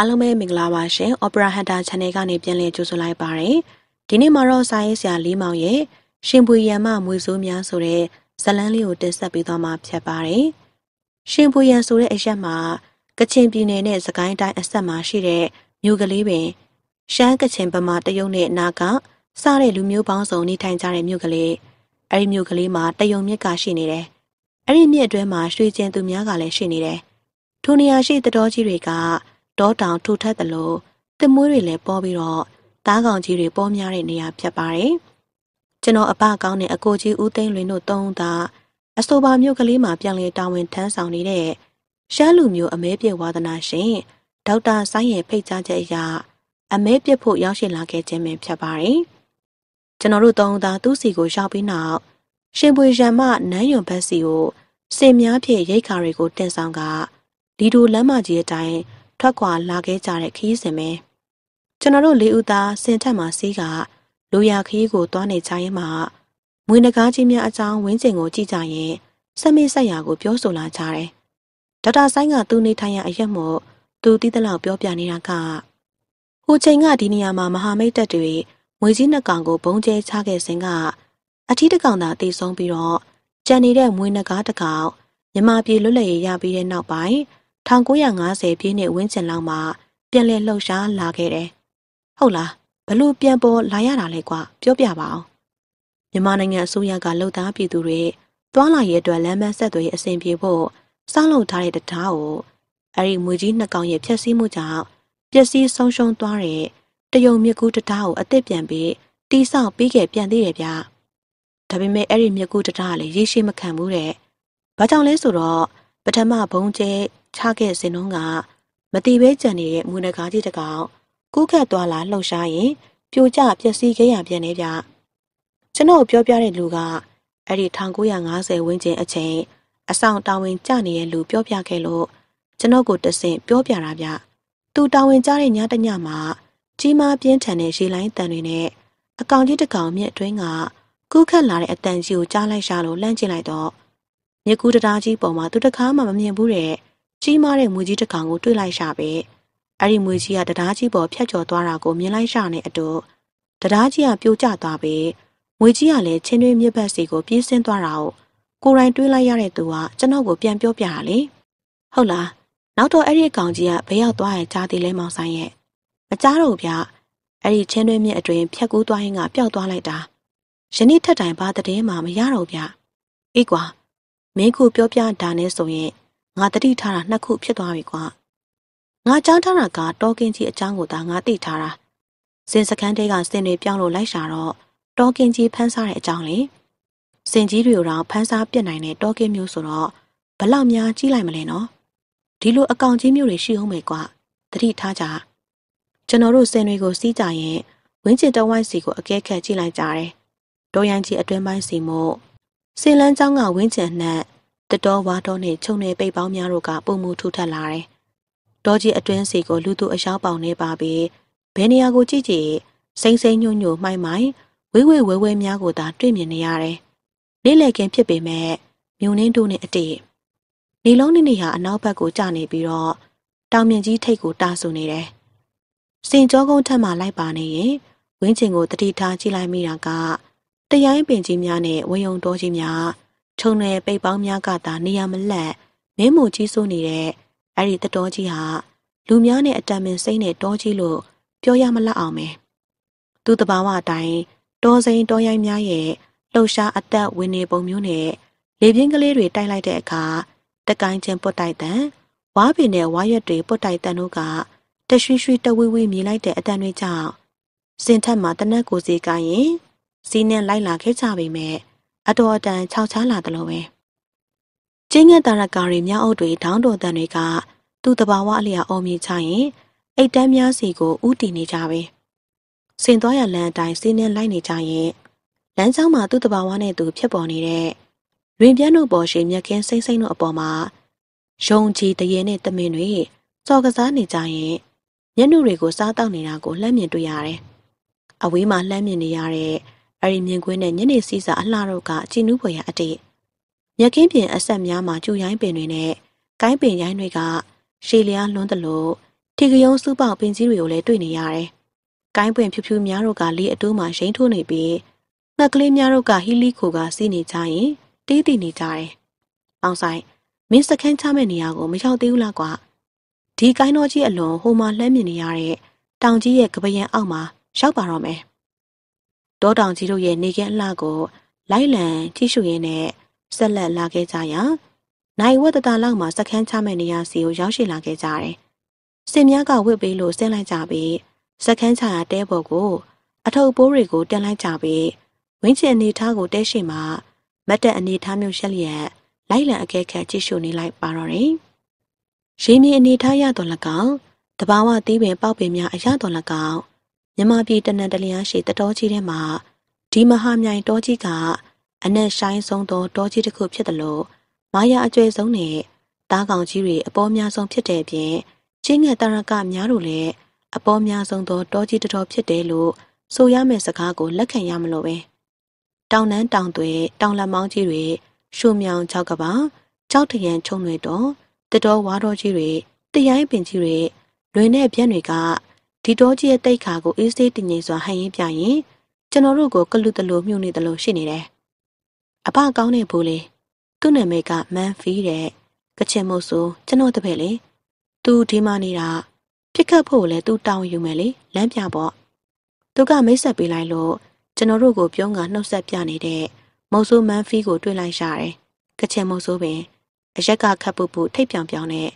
အားလုံးပဲမင်္ဂလာပါရှင် Opera Hunter Channel ကနေပြန်လည်ကြိုဆိုလိုက်ပါရစေဒီနေ့မှာတော့စာရေးဆရာလေးမောင်ရဲ့ရှင်ပွေရံမမွေဆိုးများဆိုတဲ့ဇလန်းလေးကိုတင်ဆက်ပေးသွားမှာဖြစ်ပါတယ်ရှင်ပွေရံဆိုတဲ့အရက်မှာကချင်ပြည်နယ်နဲ့စကိုင်းတိုင်းအဆက်မှာရှိတဲ့မြို့ကလေးပင်ရှမ်းကချင်ဗမာတရုတ်နဲ့အနာကစတဲ့လူမျိုးပေါင်းစုံနေထိုင်ကြတဲ့မြို့ကလေးအဲ့ဒီမြို့ကလေးမှာတယုံမြစ်ကရှိနေတယ်အဲ့ဒီမြစ်အတွင်းမှာရွှေကျင်သူများကလည်းရှိနေတယ်ထိုနေရာရှိတတော်ကြီးတွေက တောတောင်ထူထပ်သလိုတင်မွေးတွေလည်းပေါ်ပြီးတော့တားကောင်ကြီးတွေပေါ်များတဲ့နေရာဖြစ်ပါတယ်။ကျွန်တော်အပကောင်းတဲ့အကိုကြီးဦးသိန်းလွင်တို့သုံးသာအဆိုပါမြို့ကလေးမှာပြန်လည်တာဝန်ထမ်းဆောင်နေတဲ့ရှမ်းလူမျိုးအမဲပြေဝါသနာရှင်ဒေါက်တာဆိုင်းရဲ့ဖိတ်ကြားချက်အရအမဲပြစ်ဖို့ရောက်ရှိလာခဲ့ခြင်းပဲဖြစ်ပါတယ်။ကျွန်တော်တို့သုံးသာသူ့စီကိုရောက်ပြီးနောက်ရှင်ပွေရံမနန်းယွန်ဘက်စီကိုစင်များဖြင့်ရိတ်ခါတွေကိုတင်ဆောင်ကဒီဒိုလမ်းမကြီးအတိုင်း ထွက်ခွာလာခဲ့ကြတဲ့ခီးစဉ်ပဲကျွန်တော်တို့လေးဦးသားစင်ထက်မှာစီးကလူရခီးကိုသွားနေကြရင်မှမွေးနဂါးကြီးများအကြောင်းဝင်းကျင်ကိုကြည့်ကြရင်စမေးဆက်ရာကိုပြောဆိုလာကြတယ်ဒေါက်တာဆိုင်ကသူ့နေထိုင်ရအရက်မို့သူတီးတလောက်ပြောပြနေတာကဟိုချိန်ကဒီနေရာမှာမဟာမိတ်တပ်တွေငွေကြီးနှစ်ကောင်ကိုဘုံကျဲချခဲ့စဉ်ကအထီးတကောင်သာတည်ဆုံးပြီးတော့ကြံနေတဲ့မွေးနဂါးတကောင်မြမပြေလွတ်လည်ရရပြီးတဲ့နောက်ပိုင်း 1950ပြည့်နှစ်ဝန်းကျင်လောက်မှာပြန်လည်လှုပ်ရှားလာခဲ့တယ်။ဟုတ်လားဘလို့ပြန်ပေါ်လာရတာလဲကွာပြောပြပါအောင်။မြန်မာနိုင်ငံအစိုးရကလှုပ်သားပြည်သူတွေတွားလာရေးအတွက်လမ်းမဆက်သွယ်ရေးအဆင်ပြေဖို့စောင့်လုပ်ထားတဲ့တရားကိုအဲ့ဒီမွေကြီးနှစ်ကောင်ရဲ့ဖျက်ဆီးမှုကြောင့်ပျက်စီးဆုံးရှုံးသွားတဲ့တယုံမြကူတရားကိုအသစ်ပြန်ပြီးတိဆောက်ပြီးခဲ့ပြန်သေးတယ်ဗျ။ဒါပေမဲ့အဲ့ဒီမြကူတရားကလည်းရေရှိမခံဘူးတဲ့။ဘာကြောင့်လဲဆိုတော့ပထမဘုံကျဲ ချခဲ့စဉ်တုန်းကမတိပဲကြံနေတဲ့မူနကားကြီးတကောင်ကူးခတ်သွားလာလှုပ်ရှားရင်ပြိုကျပျက်စီးခဲ့ရပြန်နေဗျကျွန်တော်ပြောပြတဲ့လူကအဲ့ဒီ1950ဝန်းကျင်အချိန်အဆောင်တာဝန်ကျနေတဲ့လူပြောပြခဲ့လို့ကျွန်တော်ကိုတဆင့်ပြောပြတာဗျသူတာဝန်ကျတဲ့ညတညမှာကြီးမားပြင်းထန်တဲ့ရေလိုင်းတန်တွေနဲ့အကောင်ကြီးတကောင်မြက်အတွင်းကကူးခတ်လာတဲ့အတန်ကြီးကိုကြားလိုက်ရှာလို့လှမ်းကြည့်လိုက်တော့မြကူတသားကြီးပေါ်မှာသူတကားမှမမြင်ဘူးတဲ့ ကြီးမားတဲ့မွေကြီးတစ်ကောင်ကိုတွေ့လိုက်ရှာပဲအဲ့ဒီမွေကြီးကတရားကြီးပေါ်ဖြတ်ကျော်သွားတာကိုမြင်လိုက်ရှာနေအတူတရားကြီးကပြိုကျသွားပြီမွေကြီးကလည်းချင်းတွင်းမြစ်ဘက်စီကိုပြေးဆင်းသွားတာကိုကိုရိုင်းတွေးလိုက်ရတဲ့သူကကျွန်တော်ကိုပြန်ပြောပြတာလေဟုတ်လားနောက်တော့အဲ့ဒီကောင်ကြီးကဘယ်ရောက်သွားရဲ့ကြားသေးလဲမောင်ဆိုင်ရဲ့မကြားတော့ဗျအဲ့ဒီချင်းတွင်းမြစ်အတွင်ဖြတ်ကူးသွားရင်ကပျောက်သွားလိုက်တာယနေ့ထက်တိုင်ဘာတည်မှမရတော့ဗျအေးကွာမင်းခုပြောပြတာနဲ့ဆိုရင် ငါတတိထားတာနှစ်ခုဖြစ်သွားပြီကွာငါကြောင်းထားတာကတောကင်းကြီးအကြောင်းကိုသာငါသိထားတာစင်စခန်းတဲကစင်တွေပြောင်းလို့လိုက်ရှာတော့တောကင်းကြီးဖမ်းစားတဲ့အကြောင်းလေစင်ကြီးတွေကိုတော့ဖမ်းစားပြစ်နိုင်တဲ့တောကင်းမျိုးဆိုတော့ဘလောက်များကြီးလိုက်မလဲနော်ဒီလိုအကောင်ကြီးမျိုးတွေရှိအောင်မယ်ကွာတတိထားကြကျွန်တော်တို့စင်တွေကိုစီးကြရင်ဝင်းကျင်တဝိုက်စီကိုအကဲခတ်ကြည့်လိုက်ကြတယ်တောရန်ကြီးအတွင်းပိုင်းစီမို့စင်လန်းကျောင်းကဝင်းကျင်နှက် တတော်ဝါတော်နဲ့ခြုံနေပိတ်ပေါင်းများတို့ကပုံမှုထူထပ်လာတယ်။တောကြီးအတွင်းစီကိုလူသူအယောက်ပေါင်နေပါပြီ။ဘယ်နေရာကိုကြည့်ကြည့်စိမ့်စိမ့်ညွညွမှိုင်းမှိုင်းဝေးဝေးဝဲဝဲများကိုသာတွေ့မြင်နေရတယ်။နေ့လည်ခင်းဖြစ်ပေမဲ့မြုံနှင်းတို့နဲ့အတိနေလုံးနေနေဟာအနောက်ဘက်ကိုကျနေပြီးတော့တောင်မြင့်ကြီးထိပ်ကိုတာဆူနေတယ်။စင်ကြောကုန်းထက်မှလိုက်ပါနေရင်ဝင်းချင်ကိုတတိထားကြည့်လိုက်မိတာကတရိုင်းပင်ကြီးများနဲ့ဝယုံတော်ကြီးများ ခြုံနယ်ပိတ်ပေါင်းများကသာနေရာမလတ်မင်းမူကြီးစိုးနေတဲ့အဲ့ဒီတတော်ကြီးဟာလူများနဲ့အတံမင်စိမ့်တဲ့တောကြီးလို့ပြောရမလောက်အောင်ပဲသူတဘာဝအတိုင်းတောစိန်တောရိုင်းများရဲ့လှုပ်ရှားအသက်ဝင်နေပုံမျိုးနဲ့လေပြင်းကလေးတွေတိုက်လိုက်တဲ့အခါတကိုင်းချင်းပုတ်တိုက်တန်ဝါးပင်နဲ့ဝါရက်တွေပုတ်တိုက်တန်တို့ကတရွှီရွှီတဝီဝီမြည်လိုက်တဲ့အတန်တွေကြောင့်စင်ထက်မှာတနက်ကိုစီကိုင်းရင်စီးနဲ့လိုက်လာခဲ့ကြပေမဲ့ အတော်အတန်ခြောက်ချားလာတယ်လို့ပဲကျင်းငတ်တာရကာတွေမြောက်အုပ်တွေဒေါင်းတော်တန်တွေကသူ့တဘာဝအလျော်အော်မြင်ချရင်အိတ်တန်းများစီကိုဥတီနေကြပဲစင်သွားရလမ်းအတိုင်းစီးနှင်းလိုက်နေကြရင်လမ်းကြောင်းမှာသူ့တဘာဝနဲ့သူဖြစ်ပေါ်နေတဲ့လွင်ပြန်းတို့ပေါ်ရှိမြက်ခင်းစိမ့်စိမ့်တို့အပေါ်မှာယုံကြည်တရေနဲ့တမင်တွေစော်ကစားနေကြရင်မျက်နှာတွေကိုစားတောက်နေတာကိုလှမ်းမြင်တွေ့ရတယ်။အဝေးမှာလှမ်းမြင်နေရတဲ့ အဲ့ဒီမြင်ကွင်းနဲ့ညနေစီးစာအလှတို့ကကြည်နူးဖွယ်ရအတိတ်မြက်ခင်းပြင်အဆက်များမှာကျူရိုင်းပင်တွေနဲ့ကိုင်းပင်ရိုင်းတွေကရှေလျားလွန်းသလိုထီကယုံစုပေါပင်ကြီးတွေကိုလည်းတွေ့နေရတယ်။ကိုင်းပွင့်ဖြူဖြူများတို့ကလေအတိုးမှရိမ့်ထိုးနေပြီးငှက်ကလေးများတို့ကဟီလီခိုကစီးနေကြရင်တီးတီနေကြတယ်။အောင်ဆိုင်မင်းစခန်းချမဲ့နေရာကိုမရောက်သေးဘူးလားကွာ။ဒီကိုင်းတော်ကြီးအလွန်ဟိုမှာလှမ်းမြင်နေရတဲ့တောင်ကြီးရဲ့ကပယံအောက်မှာရောက်ပါတော့မယ်။ တောတောင်ကြီးတို့ရဲ့နေကင်းအလှကိုလိုက်လံကြည့်ရှုရင်းနဲ့ဆက်လက်လာခဲ့ကြရာနိုင်ဝတ်တတလောက်မှာစခန်းချမဲ့နေရာစီကိုရောက်ရှိလာခဲ့ကြတယ်။စင်များကဝစ်ပေးလို့ဆင်းလိုက်ကြပြီးစခန်းချရာတဲပေါ်ကို အထုပ်ပိုးတွေကိုတင်လိုက်ကြပြီးဝင်းချင်အနေထားကိုတဲရှိမှမတ်တက်အနေထားမျိုးရှက်လျက်လိုက်လံအကဲခတ်ကြည့်ရှုနေလိုက်ပါတော့တယ်။ရေမြေအနေထားရတော်၎င်းတဘာဝသီးပင်ပေါက်ပင်များအရတော်၎င်း မြမပြည်တနန်တလျားရှိတတော်ကြီးထဲမှာဒီမဟာမြိုင်တောကြီးကအနက်ဆိုင်ဆုံးသောတောကြီးတစ်ခုဖြစ်တယ်လို့မာယာအကျွဲဆုံးနဲ့တားကောင်ကြီးတွေအပေါ်များဆုံးဖြစ်တဲ့အပြင်ချင်းငယ်တရကများတို့လည်းအပေါ်များဆုံးသောတောကြီးတစ်တော်ဖြစ်တယ်လို့ဆိုရမယ့်စကားကိုလက်ခံရမလို့ပဲတောင်နန်းတောင်တွေတောင်လက်မောင်းကြီးတွေရှုမြောင်ချောက်ကပါကြောက်ထရန်ချုံတွေတော့တတော်ဝါတော်ကြီးတွေတရိုင်းပင်ကြီးတွေလွင်တဲ့ပြက်တွေက ဒီတော်ကြီးရဲ့တိတ်ခါကိုအေးဆေးတည်ငြိမ်စွာဟန်ရင်ပြရင်ကျွန်တော်တို့ကိုကလူတလူမြုပ်နေတယ်လို့ရှိနေတယ်အဖကောင်းတဲ့ဘူးလေသူ့နာမည်ကမန်ဖီတဲ့ကချင်မို့ဆိုကျွန်တော်တပည့်လေသူဒီမှနေတာပြစ်ခတ်ဖို့လည်းသူတောင်းယူမယ်လေလမ်းပြပေါ့သူကမိတ်ဆက်ပေးလိုက်လို့ကျွန်တော်တို့ကိုပြောငါနှုတ်ဆက်ပြနေတဲ့မုတ်ဆိုးမန်ဖီကိုတွေ့လိုက်ရတယ်ကချင်မုတ်ဆိုးပင်အရက်ကခတ်ပုတ်ပုထိတ်ပြောင်ပြောင်နဲ့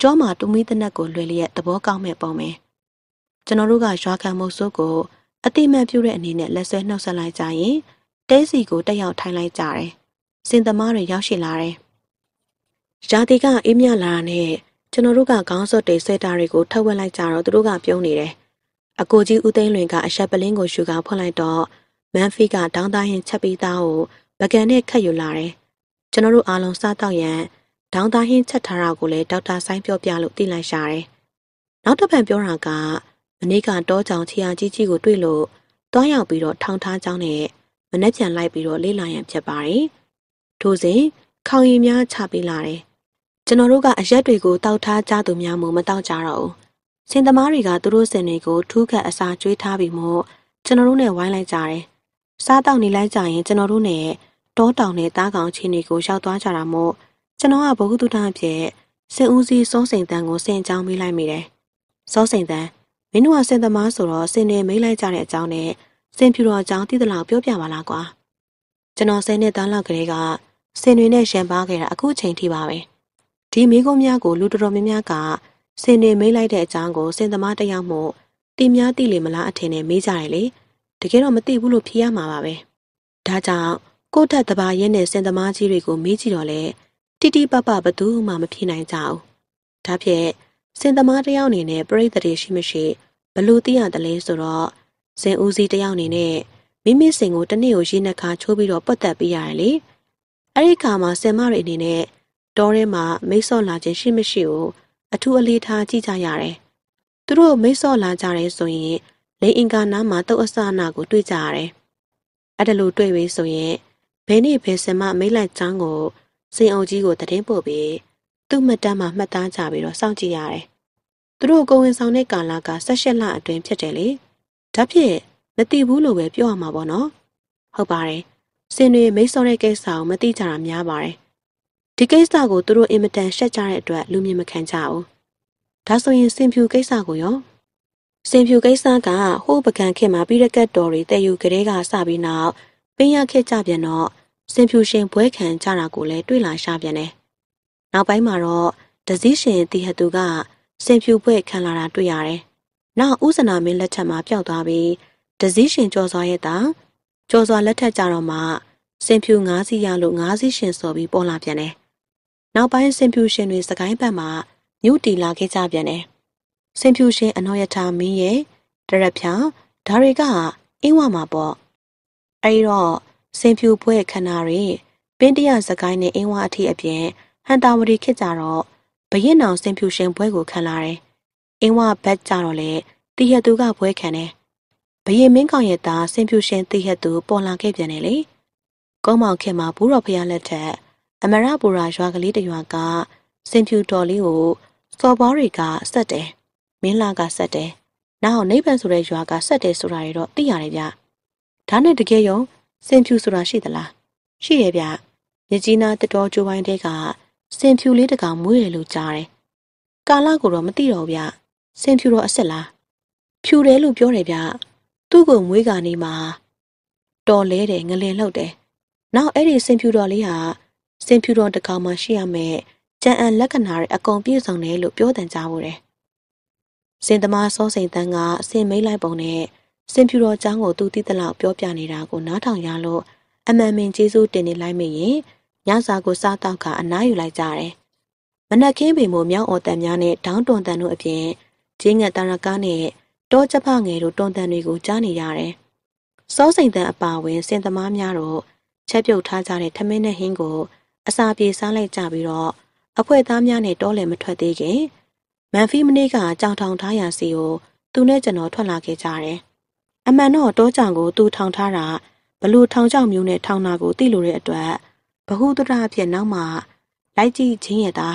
ကြောမှာတူမီတနက်ကိုလွယ်လျက်သဘောကောင်းမဲ့ပုံပဲ ကျွန်တော်တို့ကရွာခံမုတ်ဆိုးကိုအတိမတ်ပြုတဲ့အနေနဲ့လက်ဆွဲနှုတ်ဆက်လိုက်ကြရင်တဲစီကိုတက်ရောက်ထိုင်လိုက်ကြတယ်စင်သမားတွေရောက်ရှိလာတယ်။ရာသီကအေးမြလာတာနဲ့ကျွန်တော်တို့ကခေါင်းစော့တွေဆွဲတာတွေကိုထုတ်ဝက်လိုက်ကြတော့သူတို့ကပြုံးနေတယ်။အကိုကြီးဦးသိန်းလွင်ကအဆက်ပလင်းကိုရှူကဖွင့်လိုက်တော့မန်ဖီကတောင်းသားရင်ချက်ပြီးသားကိုပကံနဲ့ခတ်ယူလာတယ်။ကျွန်တော်တို့အားလုံးစားတော့ရန်ဒေါင်းသားဟင်းချက်ထားတာကိုလည်းဒေါက်တာဆိုင်ပြောပြလို့သိလိုက်ရှာတယ်။နောက်တစ်ဖန်ပြောတာက မနေ့ကတောကြောင်ချီယာကြီးကြီးကိုတွေ့လို့တွားရောက်ပြီးတော့ထောင်ထားကြောင်းနဲ့မနှက်ပြန်လိုက်ပြီးတော့လေးလာရန်ဖြစ်ပါတယ်။ထို့စဉ်ခေါင်ရည်များချပေးလာတယ်။ကျွန်တော်တို့ကအရက်တွေကိုတောက်ထားကြသူများမို့မတောက်ကြတော့ဘူး။စင်သမားတွေကသူတို့စင်တွေကိုထူးခတ်အစာကျွေးထားပြီးမို့ကျွန်တော်တို့နဲ့ဝိုင်းလိုက်ကြတယ်။စားတောက်နေလိုက်ကြရင်ကျွန်တော်တို့နဲ့တောတောင်နဲ့တားကောင်ချင်းတွေကိုရောက်သွားကြတာမို့ကျွန်တော်ကဘ ഹു တုတအဖြစ်စင်ဦးစီးစောစိန်တန်ကိုစင်အကြောင်းမေးလိုက်မိတယ်။စောစိန်တန် မင်းတို့ကစင်သမားဆိုတော့စင်နေမေးလိုက်ကြတဲ့အကြောင်းနဲ့စင်ဖြူတော်အကြောင်းသိသလောက်ပြောပြပါလားကွာကျွန်တော်ဆယ်နှစ်သားလောက်ကလေးကစင်တွေနဲ့ရံပါခဲ့တာအခုချိန်ထိပါပဲဒီမိကုံးများကိုလူတော်တော်များများကစင်တွေမေးလိုက်တဲ့အကြောင်းကိုစင်သမားတယောက်မို့တင်များသိလေမလားအထင်နဲ့မေးကြတယ်လေတကယ်တော့မသိဘူးလို့ဖြေရမှာပါပဲဒါကြောင့်ကိုထက်တဘာရဲနဲ့စင်သမားကြီးတွေကိုမေးကြည့်တော့လေတိတိပပဘသူမှမဖြေနိုင်ကြဘူးဒါဖြင့် စင်သမားတယောက်အနေနဲ့ပြိဿတွေရှိမရှိဘလို့သိရတယ်လဲဆိုတော့ဇင်ဦးစီးတယောက်အနေနဲ့မိမိစင်ကိုတနေ့ကိုရေနှခါချိုးပြီးတော့ပတ်သက်ပေးရတယ်လေအဲ့ဒီခါမှာဆင်မတွေအနေနဲ့တောထဲမှာမိတ်ဆော့လာခြင်းရှိမရှိကိုအထူးအလေးထားကြည့်ကြရတယ်သူတို့မိတ်ဆော့လာကြတယ်ဆိုရင်လိန်အင်္ဂါနားမှာတုတ်အဆနာကိုတွေ့ကြရတယ်အဲ့ဒါလိုတွေ့ပြီဆိုရင်ဘယ်နေ့ဘယ်ဆင်မမိတ်လိုက်ချောင်းကိုစင်အောင်ကြီးကိုတည်င်းပို့ပြီး သူ့မှတ်တမ်းမှာမှတ်သားကြပြီးတော့စောင့်ကြည့်ရတယ်သူတို့ကိုဝင်ဆောင်တဲ့ကာလက၁၈လအတွင်းဖြစ်တယ်လေ။ဒါဖြင့်မသိဘူးလို့ပဲပြောရမှာပေါ့နော်ဟုတ်ပါတယ်စင်တွေမိတ်ဆော့တဲ့ကိစ္စကိုမသိကြတာများပါတယ်ဒီကိစ္စကိုသူတို့အင်မတန်ရှက်ကြတဲ့အတွက်လူမြင်မခံကြဘူးဒါဆိုရင်စင်ဖြူကိစ္စကိုရောစင်ဖြူကိစ္စကဟိုးပကံခေတ်မှာပြီးရကတ်တော်တွေတည်ယူကလေးကစပြီးနောက်ပင်ရခေတ်ကြပြန်တော့စင်ဖြူရှင်ဘွဲခံကြတာကိုလည်းတွေ့လာရှာပြန်တယ် နောက်ပိုင်းမှာတော့ဒဇီရှင်တီဟသူကစင်ဖြူဘွဲခံလာတာတွေ့ရတယ်နောက်ဥစနာမင်းလက်ထက်မှာပျောက်သွားပြီးဒဇီးရှင်ကျော်စွာရဲ့တာကျော်စွာလက်ထက်ကြတော့မှစင်ဖြူငါးစီးရလို့ငါးစီးရှင်ဆိုပြီးပေါ်လာပြန်တယ်။နောက်ပိုင်းစင်ဖြူရှင်တွေစကိုင်းဘက်မှာမြူတီလာခဲ့ကြပြန်တယ်။စင်ဖြူရှင်အနော်ယထာမင်းရဲ့တရက်ဖြာဒါတွေကအင်းဝမှာပေါ့။အဲဒီတော့စင်ဖြူပွဲခဏတွေပင်းတရစကိုင်းနဲ့အင်းဝအထိအပြင် ဟန်တာဝတီခစ်ကြတော့ဘရင်နောင်စင်ဖြူရှင်ပွဲကိုခံလာတယ်အင်းဝဘက်ကြတော့လေတီဟက်သူကဘွဲခံတယ်။ဘရင်မင်းကောင်ရဲ့သားစင်ဖြူရှင်တီဟက်သူပေါ်လာခဲ့ပြန်တယ်လေ။ကုန်းမောင်ခင်မှာဘူးတော်ဖျားလက်ထက်အမရပူရာရွာကလေးတရွာကစင်ဖြူတော်လေးကိုစော်ဘောတွေကဆက်တယ်မင်းလာကဆက်တယ်။နောက်နိဗ္ဗာန်ဆိုတဲ့ရွာကဆက်တယ်ဆိုတာတွေတော့သိရတယ်ဗျ။ဒါနဲ့တကယ်ရောစင်ဖြူဆိုတာရှိသလား။ရှိတယ်ဗျ။မြကြီးနားတတော်ကျိုးပိုင်းတဲက စင်ဖြူလေးတကောင်မွေးတယ်လို့ကြားတယ်။ကာလကိုတော့မသိတော့ဗျ။စင်ဖြူတော့အစ်စ်လား။ဖြူတယ်လို့ပြောတယ်ဗျ။သူ့ကိုမွေးကနေမှတော်လဲတယ်ငလင်လှုပ်တယ်။နောက်အဲ့ဒီစင်ဖြူတော်လေးဟာစင်ဖြူတော်တကောင်မှရှိရမယ်။ကြံအံလက္ခဏာတွေအကုန်ပြည့်စုံတယ်လို့ပြောတဲ့ကြားဖို့တယ်။စင်သမားစောစိန်တန်းကအစင်မိတ်လိုက်ပုံနဲ့စင်ဖြူတော်ចောင်းကိုသူတိတလောက်ပြောပြနေတာကိုနားထောင်ရလို့အမှန်မင်ကျေးဇူးတင်နေလိုက်မိရင် ညစာကိုစားတော့ကအနားယူလိုက်ကြတယ်။မနက်ခင်းပင်မို့မြောင်းအော်တန်များနဲ့ဒေါင်းတွန်တန်တို့အပြင်ဂျင်းငတ်တရကားနဲ့တောချက်ဖငယ်တို့တွန်တန်တွေကိုကြားနေရတယ်။စောစိန်တန်အပါဝင်စင်သမားများတို့ချက်ပြုတ်ထားကြတဲ့ထမင်းနဲ့ဟင်းကို အစာပြေစားလိုက်ကြပြီးတော့အဖွဲသားများနဲ့တောလည်မထွက်သေးခင်မန်ဖီမနေ့ကကြောင်ထောင်ထားရစီကိုသူနဲ့ကျွန်တော်ထွက်လာခဲ့ကြတယ်။အမှန်တော့တောကြောင်ကိုသူထောင်ထားတာဘလို့ထောင်ကြောင်မျိုးနဲ့ထောင်တာကိုသိလို့တဲ့အတွက် ဘဟုတရအဖြစ်နောက်မှလိုက်ကြည့်ချင်းရတာ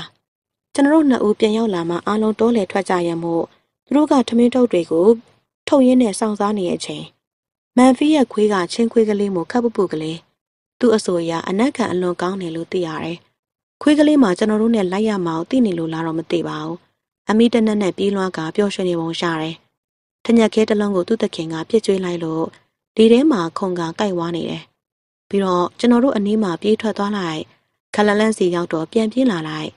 ကျွန်တော်တို့နှစ်ဦးပြန်ရောက်လာမှအားလုံးတောလည်ထွက်ကြရမို့သူတို့ကထမင်းထုတ်တွေကိုထုတ်ရင်းနဲ့စောင့်စားနေတဲ့အချိန်မန်ဖီရဲ့ခွေးကချင်းခွေးကလေးမို့ခပ်ပပူကလေးသူ့အဆိုအရအနက်ခံအလွန်ကောင်းတယ်လို့သိရတယ်။ခွေးကလေးမှကျွန်တော်တို့နဲ့လိုက်ရမအောင်သိနေလို့လားတော့မသိပါဘူး။အမိတနက်နဲ့ပြေးလွှားကပျော်ရွှင်နေပုံရတယ်။ထညက်ခဲတစ်လုံးကိုသူ့သခင်ကပြစ်ကျွေးလိုက်လို့ဒီထဲမှာခုံကကိုက်ဝါနေတယ်။ ပြီးတော့ကျွန်တော်တို့အနီးမှာပြေးထွက်သွားလိုက်ခလလန့်စီရောက်တော့ပြန်ပြေးလာလိုက်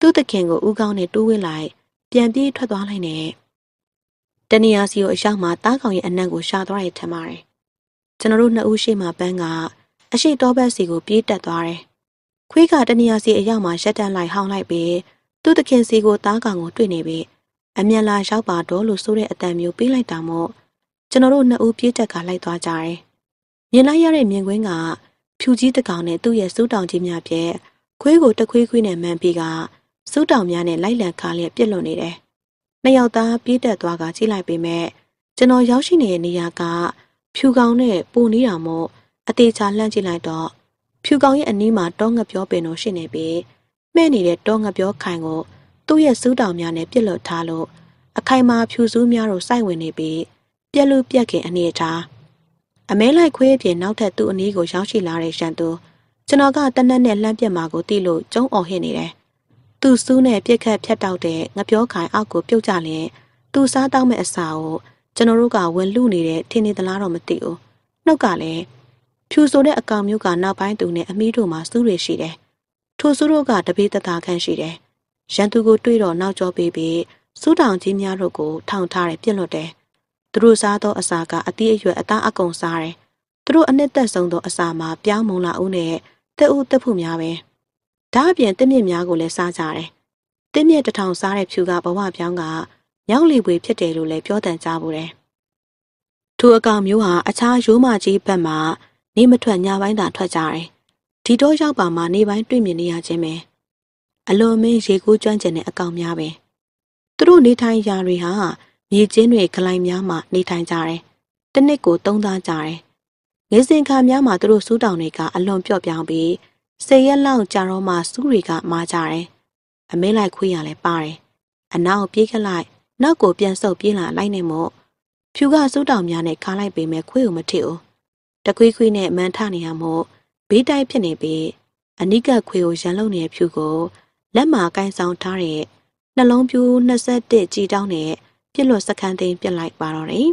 သူ့သခင်ကိုဥကောင်းနဲ့တူးဝင်းလိုက်ပြန်ပြေးထွက်သွားလိုက်နဲ့တနီယာစီကိုအရောက်မှာတားကောင်ရဲ့အနံ့ကိုရှာသွားရထင်ပါတယ်။ကျွန်တော်တို့နှစ်ဦးရှိမှပန်းကအရှိတောဘက်စီကိုပြေးတက်သွားတယ်။ခွေးကတနေရာစီအရောက်မှာရက်တန့်လိုက်ဟောင်းလိုက်ပြီးသူ့တခင်စီကိုတားကောင်ကိုတွေ့နေပြီးအမြန်လာရောက်ပါတော့လို့ဆိုတဲ့အတန်မျိုးပေးလိုက်တာမို့ကျွန်တော်တို့နှစ်ဦးပြေးတက်ကလိုက်သွားကြတယ်။ မြင်လိုက်ရတဲ့မြင်ကွင်းကဖြူကြီးတကောင်နဲ့သူ့ရဲ့စူးတောင်ကြီးများပြဲခွေးကိုတခွေးခွေးနဲ့မှန်ပြီးကစူးတောင်များနဲ့လိုက်လံခါလျက်ပြစ်လွတ်နေတယ်။နှစ်ယောက်သားပြေးတက်သွားကကြည့်လိုက်ပေမဲ့ကျွန်တော်ရောက်ရှိနေတဲ့နေရာကဖြူကောင်နဲ့ပူနေတာမို့အသေးချာလှမ်းကြည့်လိုက်တော့ဖြူကောင်ရဲ့အနီးမှာတောငှက်ပြောပင်တော့ရှိနေပြီးမှဲ့နေတဲ့တောငှက်ပြောခိုင်ကိုသူ့ရဲ့စူးတောင်များနဲ့ပြစ်လွတ်ထားလို့အခိုင်မာဖြူစူးများတို့စိုက်ဝင်နေပြီးပြက်လူပြက်ခင်အနေထား အမဲလိုက်ခွေးအပြင်နောက်ထပ်သူ့အနီးကိုရောက်ရှိလာတဲ့ရှန်သူကျွန်တော်ကတနက်နဲ့လှမ်းပြက်မှာကိုတီးလို့ကျုံအော်ဟစ်နေတယ်။သူ့စူးနဲ့ပြက်ခတ်ဖြတ်တောက်တဲ့ငပြောခိုင်အောက်ကိုပြုတ်ကြလင်သူစားတောက်မဲ့အစာကိုကျွန်တော်တို့ကဝင်လူနေတဲ့ထင်းနေသလားတော့မသိဘူး။နှုတ်ကလည်းဖြူဆိုတဲ့အကောင်မျိုးကနောက်ပိုင်းသူနဲ့အမီးတို့မှာစူးတွေရှိတယ်။ထိုစူးတို့ကတပေးတသားခန့်ရှိတယ်။ရန်သူကိုတွေးတော့နောက်ကျော်ပေးပြီးစူးတောင်ကြီးများတို့ကိုထောင်ထားတယ်ပြစ်လွတ်တယ်။ သူတို့စားသောအစာကအတိအရွယ်အသားအကုန်စားတယ်။သူတို့အနှစ်သက်ဆုံးသောအစာမှာပြောင်းမုံလာဦးနဲ့တက်ဦးတက်ဖို့များပဲ။ဒါအပြင်တစ်မြင့်များကိုလည်းစားကြတယ်။တစ်မြင့်တထောင်စားတဲ့ဖြူကဘဝပြောင်းကမြောက်လီပွေဖြစ်တယ်လို့လည်းပြောတန်ကြဘူးတယ်။ထိုအကောင်မျိုးဟာအခြားရိုးမကြီးဘက်မှာနေမထွက်ညပိုင်းသာထွက်ကြတယ်။ဒီတော့ရောက်ပါမှနေပိုင်းတွေ့မြင်နေရခြင်းပဲ။အလွန်မင်းရေကူးကျွမ်းကျင်တဲ့အကောင်များပဲ။သူတို့နေထိုင်ရာတွေဟာ မြေကျင်းတွေဂလိုင်းများမှာနေထိုင်ကြတယ်။တစ်နှစ်ကိုသုံးသားကြတယ်။ငေးစင်ခါများမှာသူတို့စူးတောင်တွေကအလွန်ပြော့ပြောင်းပြီးစေရက်လောက်ကြာတော့မှစူးတွေကမာကြတယ်။အမဲလိုက်ခွေးရလဲပါတယ်။အနောက်ပြေးခလိုက်နောက်ကိုပြန်ဆုပ်ပြေးလာလိုက်နေမို့ဖြူကစူးတောင်များနဲ့ခါလိုက်ပေမဲ့ခွေးကိုမထစ်ဘူးတခွေးခွေးနဲ့အမန်းထနေရမို့ဘေးတိုက်ဖြစ်နေပြီးအနိကခွေကိုရန်လုံနေတဲ့ဖြူကိုလက်မှာကင်ဆောင်ထားတဲ့နှလုံးပြူ21ကြည်တောင်းနဲ့ ပြစ်လွတ်စခန်းသိမ်းပြစ်လိုက်ပါတော့တယ်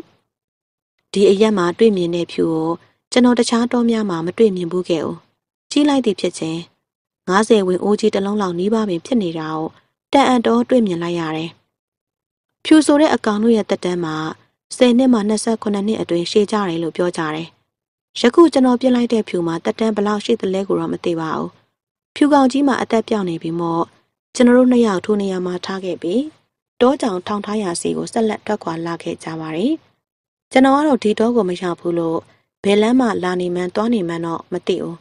။ဒီအရက်မှာတွေ့မြင်တဲ့ဖြူကိုကျွန်တော်တခြားတောများမှာမတွေ့မြင်ဘူးခဲ့ဘူး။ကြီးလိုက်သည်ဖြစ်ချင်း90ဝင်အိုးကြီးတစ်လုံးလောက်နီးပါးပင်ဖြစ်နေတာကိုတန်အံတော်တွေ့မြင်လိုက်ရတယ်။ဖြူဆိုတဲ့အကောင်တို့ရဲ့တက်တန်းမှာ10နှစ်မှ28နှစ်အတွင်းရှေ့ကြတယ်လို့ပြောကြတယ်ယခုကျွန်တော်ပြစ်လိုက်တဲ့ဖြူမှာတက်တန်းဘလောက်ရှိသလဲကိုတော့မသိပါဘူးဖြူကောင်ကြီးမှာအသက်ပြောင်းနေပြီမို့ကျွန်တော်တို့နှစ်ယောက်ထိုးနေရာမှာထားခဲ့ပြီး တောကြောင်ထောင်ထားရာစီကိုဆက်လက်ထွက်ခွာလာခဲ့ကြပါတယ်ကျွန်တော်ကတော့ဒီတော့ကိုမရောက်ဘူးလို့ဘယ်လမ်းမှလာနေမှန်းသွားနေမှန်းတော့မသိဘူး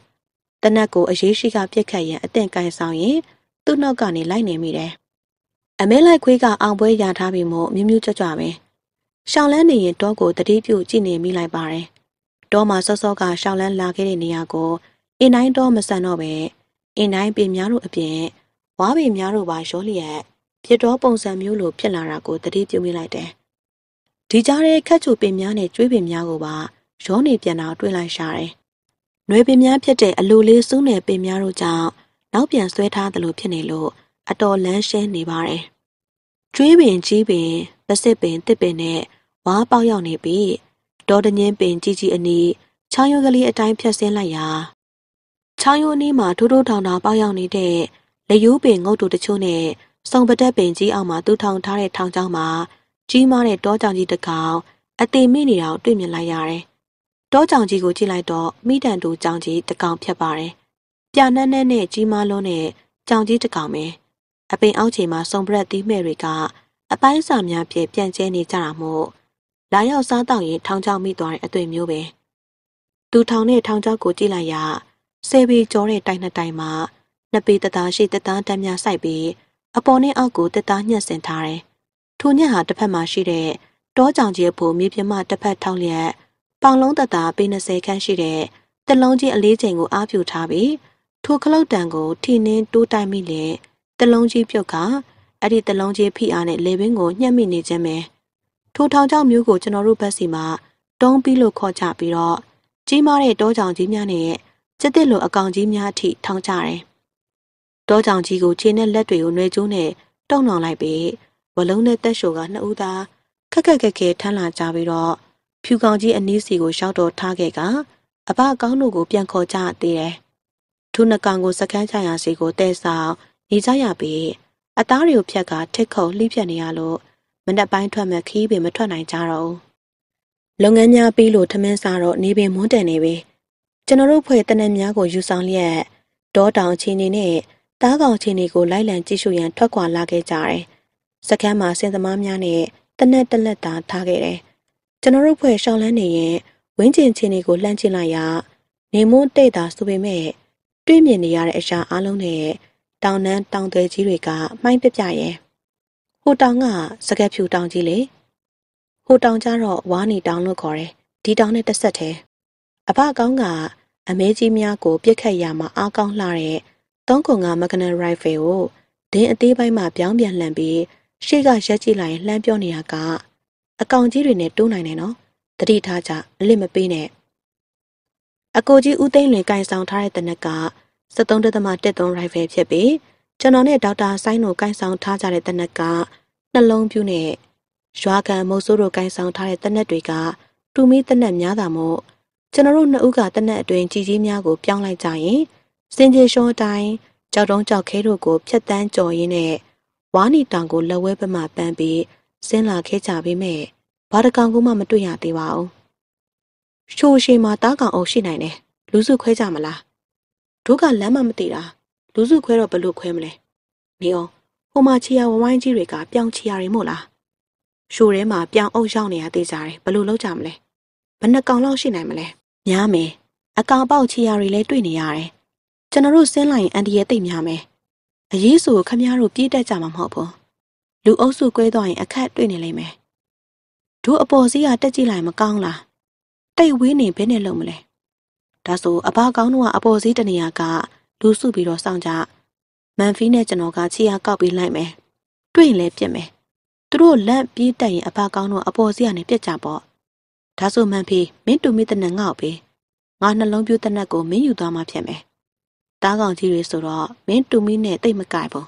တနက်ကိုအရေးရှိကပြက်ခတ်ရန်အသင့်ကန်ဆောင်ရင်သူ့နောက်ကနေလိုက်နေမိတယ်အမဲလိုက်ခွေးကအောင်ပွဲရထားပြီးမို့မြူးမြူးကြွကြွပဲရှောင်းလန်းနေရင်တောကိုတတိပြုကြည့်နေမိလိုက်ပါတယ်တောမှာစောစောကရှောင်းလန်းလာခဲ့တဲ့နေရာကိုအင်းတိုင်းတော့မဆန်တော့ပဲအင်းတိုင်းပင်များတို့အပြင်ဝါပင်များတို့ပါရောလျက် ဖြစ်တော်ပုံစံမျိုးလိုဖြစ်လာတာကိုသတိပြုမိလိုက်တယ်။ဒီကြားတဲ့ခက်ချိုပင်များနဲ့ကျွေးပင်များကိုပါရောနေပြန်တာတွေ့လိုက်ရှာတယ်။နှွေပင်များဖြစ်တဲ့အလိုလေးစူးနယ်ပင်များတို့ကြောင့်နောက်ပြန်ဆွဲထားသလိုဖြစ်နေလို့အတော်လန်းရှင်းနေပါတယ်။ကျွေးပင်ကြီးပင်ပစစ်ပင်တစ်ပင်နဲ့ဝါပေါက်ရောက်နေပြီးဒေါ်တငင်းပင်ကြီးကြီးအနီးချောင်းရုံကလေးအတိုင်းဖြတ်ဆင်းလိုက်ရာချောင်းရုံအနီးမှာထိုးထိုးထောင်ထောင်ပေါက်ရောက်နေတဲ့လက်ယူပင်ငုတ်တူတချို့နဲ့ စုံပတက်ပင်ကြီးအောက်မှာတူထောင်ထားတဲ့ထောင်ချောင်းမှာကြီးမားတဲ့တောကြောင်ကြီးတစ်ကောင်အသေးမိနေတာကိုတွေ့မြင်လိုက်ရတယ်။တောကြောင်ကြီးကိုကြည့်လိုက်တော့မိတန်တူကြောင်ကြီးတစ်ကောင်ဖြတ်ပါတယ်။ပြနှန်းနှန်းနဲ့ကြီးမားလုံးနဲ့ကြောင်ကြီးတစ်ကောင်ပဲ။အပင်အောက်ခြေမှာစုံပရက်သီးမဲ့တွေကအပိုင်းစာများဖြင့်ပြန့်ကျဲနေကြတာမို့လာရောက်စားတော့ရင်ထောင်ချောက်မိသွားတဲ့အတွေ့မျိုးပဲ။သူထောင်တဲ့ထောင်ချောက်ကိုကြည့်လိုက်ရဆယ်ပေကျော်တဲ့တိုင်နှစ်တိုင်မှာနှစ်ပေတသားရှိတသားတမ်းများစိုက်ပြီး အပေါ်နဲ့အောက်ကိုတက်သားညှက်ဆင်ထားတယ်။ထိုညက်ဟာတစ်ဖက်မှာရှိတဲ့တောကြောင်ကြီးအဖို့မြေပြမတစ်ဖက်ထောင်းလျက်ပေါင်လုံးတက်သားပေ20ခန့်ရှိတဲ့တလုံးကြီးအလေးချိန်ကိုအားပြုထားပြီးထိုခလုတ်တံကိုထိနှင်းတိုးတိုက်မိလေတလုံးကြီးပြုတ်ကအဲ့ဒီတလုံးကြီးဖိအားနဲ့လေပင်ကိုညှက်မိနေခြင်းပဲထိုထောင်ကြောင်မျိုးကိုကျွန်တော်တို့ဘက်စီမှာတုံးပြီးလို့ခေါ်ချပြီးတော့ကြီးမားတဲ့တောကြောင်ကြီးများနဲ့ကျစ်တစ်လိုအကောင်ကြီးများအထိထောင်ကြတယ် တောကြောင်ကြီးကိုခြေနဲ့လက်တွေကိုနှွေကျိုးနဲ့တုံနှောင်လိုက်ပြီးဝလုံးနဲ့တက်ရှိုကနှစ်ဦးသားခက်ခက်ခက်ခဲထမ်းလာကြပြီးတော့ဖြူကောင်ကြီးအနီးစီကိုရှောက်တော်ထားခဲ့ကအဘအကောင်းတို့ကိုပြန်ခေါ်ကြသေးတယ်။ထိုနှစ်ကောင်ကိုစကန်းချရာစီကိုတဲဆောင်နေကြရပြီးအသားတွေကိုဖြတ်ကထစ်ခုံလှိဖြတ်နေရလို့မနက်ပိုင်းထွက်မဲ့ခီးပင်မထွက်နိုင်ကြတော့ဘူး။လုပ်ငန်းများပြီးလို့ထမင်းစားတော့နေပင်မွန်းတန်နေပြီ။ကျွန်တော်တို့ဖွဲ့တနက်များကိုယူဆောင်လျက်ဒေါတောင်ချင်းနေနဲ့ တားကောင်ချင်းတွေကိုလိုက်လံကြည့်ရှုရန်ထွက်ခွာလာခဲ့ကြတယ်။စကမ်းမှာစင်သမားများနဲ့တနက်တလက်သာထားခဲ့တယ်။ကျွန်တော်တို့ဖွဲ့ရှောင်းလန်းနေရင်ဝင်းကျင်ချင်းတွေကိုလှမ်းကြည့်လိုက်ရနေမွန်းတိတ်တာဆိုပေမဲ့တွေ့မြင်နေရတဲ့အရာအလုံးနဲ့တောင်နှန်းတောင်သွဲကြီးတွေကမှိုင်းပပြရဲ့ဟိုတောင်ကစကက်ဖြူတောင်ကြီးလေဟိုတောင်ကျတော့ဝါးနေတောင်လို့ခေါ်တယ်ဒီတောင်နဲ့တစ်ဆက်တည်းအဖကောင်းကအမဲကြီးများကိုပြစ်ခတ်ရမှာအားကောင်းလှတဲ့ သုံးခုငါမကနရိုင်ဖယ်ကိုဒင်းအသေးပိုင်းမှာပြောင်းပြန်လှန်ပြီးရှေ့ကရက်ကြည့်လိုက်ရင်လှမ်းပြောနေရကအကောင်ကြီးတွေနဲ့တိုးနိုင်တယ်နော်တတိထားကြအလစ်မပေးနဲ့အကိုကြီးဦးသိန်းလွင်ကင်ဆောင်ထားတဲ့တနက်က73.13 rifle ဖြစ်ပြီးကျွန်တော်နဲ့ဒေါက်တာဆိုင်းတို့ကင်ဆောင်ထားကြတဲ့တနက်ကနှလုံးပြူးနဲ့ရွာကန်မုတ်ဆိုးတို့ကင်ဆောင်ထားတဲ့တနက်တွေကတူမီတနက်များတာမို့ကျွန်တော်တို့နှစ်ဦးကတနက်အတွင်းကြီးကြီးများကိုပြောင်းလိုက်ကြရင် စင်ကြီးရှောတိုင်းကြောက်တုံးကြောက်ခဲတို့ကိုဖျက်တမ်းကြော်ရင်းနဲ့ဝါနီတောင်ကိုလက်ဝဲပမှပန်းပြီးဆင်းလာခဲ့ကြပေမဲ့ဘာတကောင်မှမတွေ့ရသေးပါဘူး။ရှိုးရှိမှာတားကောင်အုပ်ရှိနိုင်တယ်။လူစုခွဲကြမလား။တို့ကလမ်းမမသိတာ။လူစုခွဲတော့ဘလို့ခွဲမလဲ။နေအောင်ဟိုမှာချီယာဝဝိုင်းကြီးတွေကပြောင်းချီယာတွေမို့လား။ရှိုးထဲမှာပြောင်းအုပ်ရောက်နေရသေးကြတယ်ဘလို့လောက်ကြမလဲ။ဘယ်နှကောင်လောက်ရှိနိုင်မလဲ။များမယ်။အကောင်ပေါက်ချီယာတွေလည်းတွေ့နေရတယ်။ ကျွန်တော်တို့ဆင်းလိုက်ရင်အန်တီရဲ့တိတ်များမယ်။အရေးဆိုခမည်းတော်ပြေးတက်ကြမှာမဟုတ်ဘူး။လူအုပ်စုကွဲသွားရင်အခက်တွေ့နေလိမ့်မယ်။တို့အပေါ်စီးကတက်ကြည့်လိုက်မကောင်းလားတိတ်ဝေးနေဘယ်နဲ့လုံးမလဲဒါဆိုအဘကောင်းတို့ကအပေါ်စီးတနေရာကလူစုပြီးတော့စောင့်ကြမန်ဖီနဲ့ကျွန်တော်ကချီယာကောက်ပြီးလိုက်မယ်တွေ့ရင်လည်းပြစ်မယ်သူတို့လက်ပြေးတက်ရင်အဘကောင်းတို့အပေါ်စီးကနေပြစ်ကြပေါ့ဒါဆိုမန်ဖီမင်းတူမီတနက်ငေါ့ပေးငါနှလုံးပြူးတနက်ကိုမင်းယူသွားမှဖြစ်မယ် တားကောင်ကြီးတွေဆိုတော့မင်းတူမီနဲ့တိတ်မကြိုက်ဘူး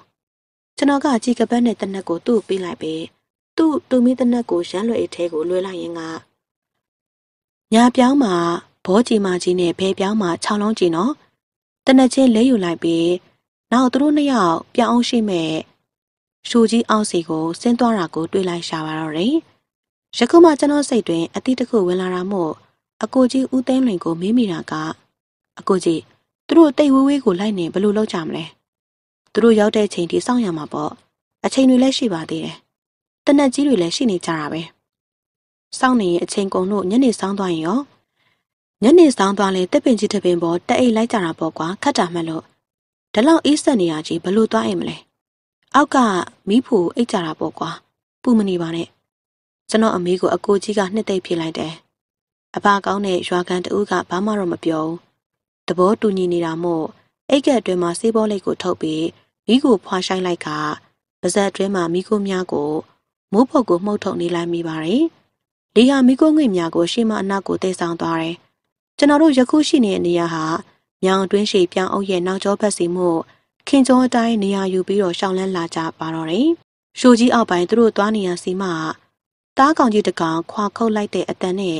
ကျွန်တော်ကကြည်ကပတ်နဲ့တနက်ကိုသူ့ပေးလိုက်ပြီးသူ့တူမီတနက်ကိုရမ်းလွယ်အထဲကိုလွှဲလိုက်ရင်ကညာပြောင်းမှာဘောကြီးမကြီးနဲ့ဘဲပြောင်းမှာ6လုံးကြီးနော်တနက်ချင်းလဲယူလိုက်ပြီးနောက်သူတို့နှစ်ယောက်ပြောင်းအောင်ရှိမဲ့ရှူကြီးအောင်စီကိုဆင်းသွားတာကိုတွေးလိုက်ရှာပါတော့တယ်ယခုမှကျွန်တော်စိတ်တွင်အတိတ်တစ်ခုဝင်လာတာမို့အကိုကြီးဦးသိန်းလွင်ကိုမေးမိတာကအကိုကြီး သူတို့တိတ်ဝေးဝေးကိုလိုက်နေဘယ်လိုလုပ်ကြမလဲသူတို့ရောက်တဲ့ချိန်ထိစောင့်ရမှာပေါ့အချိန်တွေလည်းရှိပါသေးတယ်တနက်ကြီးတွေလည်းရှိနေကြတာပဲစောင့်နေရင်အချိန်ကုန်လို့ညနေဆောင်သွားရင်ရောညနေဆောင်သွားလဲတက်ပင်ကြီးတပင်ပေါ်တက်အိတ်လိုက်ကြတာပေါ့ကွာခတ်တာမှလို့ဒါလောက်အေးဆက်နေရကြီးဘလို့သွားအိမ်မလဲအောက်ကမီးဖိုအိတ်ကြတာပေါ့ကွာပူမနေပါနဲ့ကျွန်တော်အမေကိုအကိုကြီးကနှစ်သိမ့်ပြေးလိုက်တယ်အဘကောင်းတဲ့ရွာကန်တူကဘာမှတော့မပြောဘူး တဘောတူညီနေတာမို့အိတ်ကက်အတွင်းမှာစေးဘောလိတ်ကိုထုတ်ပြီးမိကိုဖွာဆိုင်လိုက်ကပါဇက်အတွင်းမှာမိခိုးများကိုမိုးဖို့ကိုမှုတ်ထုတ်နေလိုက်မိပါတယ်။လီဟာမိခိုးငွေများကိုရှေ့မှအနောက်ကိုတိတ်ဆောင်သွားတယ်။ကျွန်တော်တို့ယခုရှိနေတဲ့နေရာဟာမြောင်အတွင်းရှိပြောင်းအုပ်ရဲ့နောက်ကျောဘက်စီမှုခင်ကျော်အတိုင်းနေရာယူပြီးတော့ရှောင်းလန်းလာကြပါတော့တယ်။ရှိုကြီးအောက်ပိုင်းသူတို့သွားနေရစီမှတားကောင်ကြီးတကောင်ခွာခုတ်လိုက်တဲ့အတန်နဲ့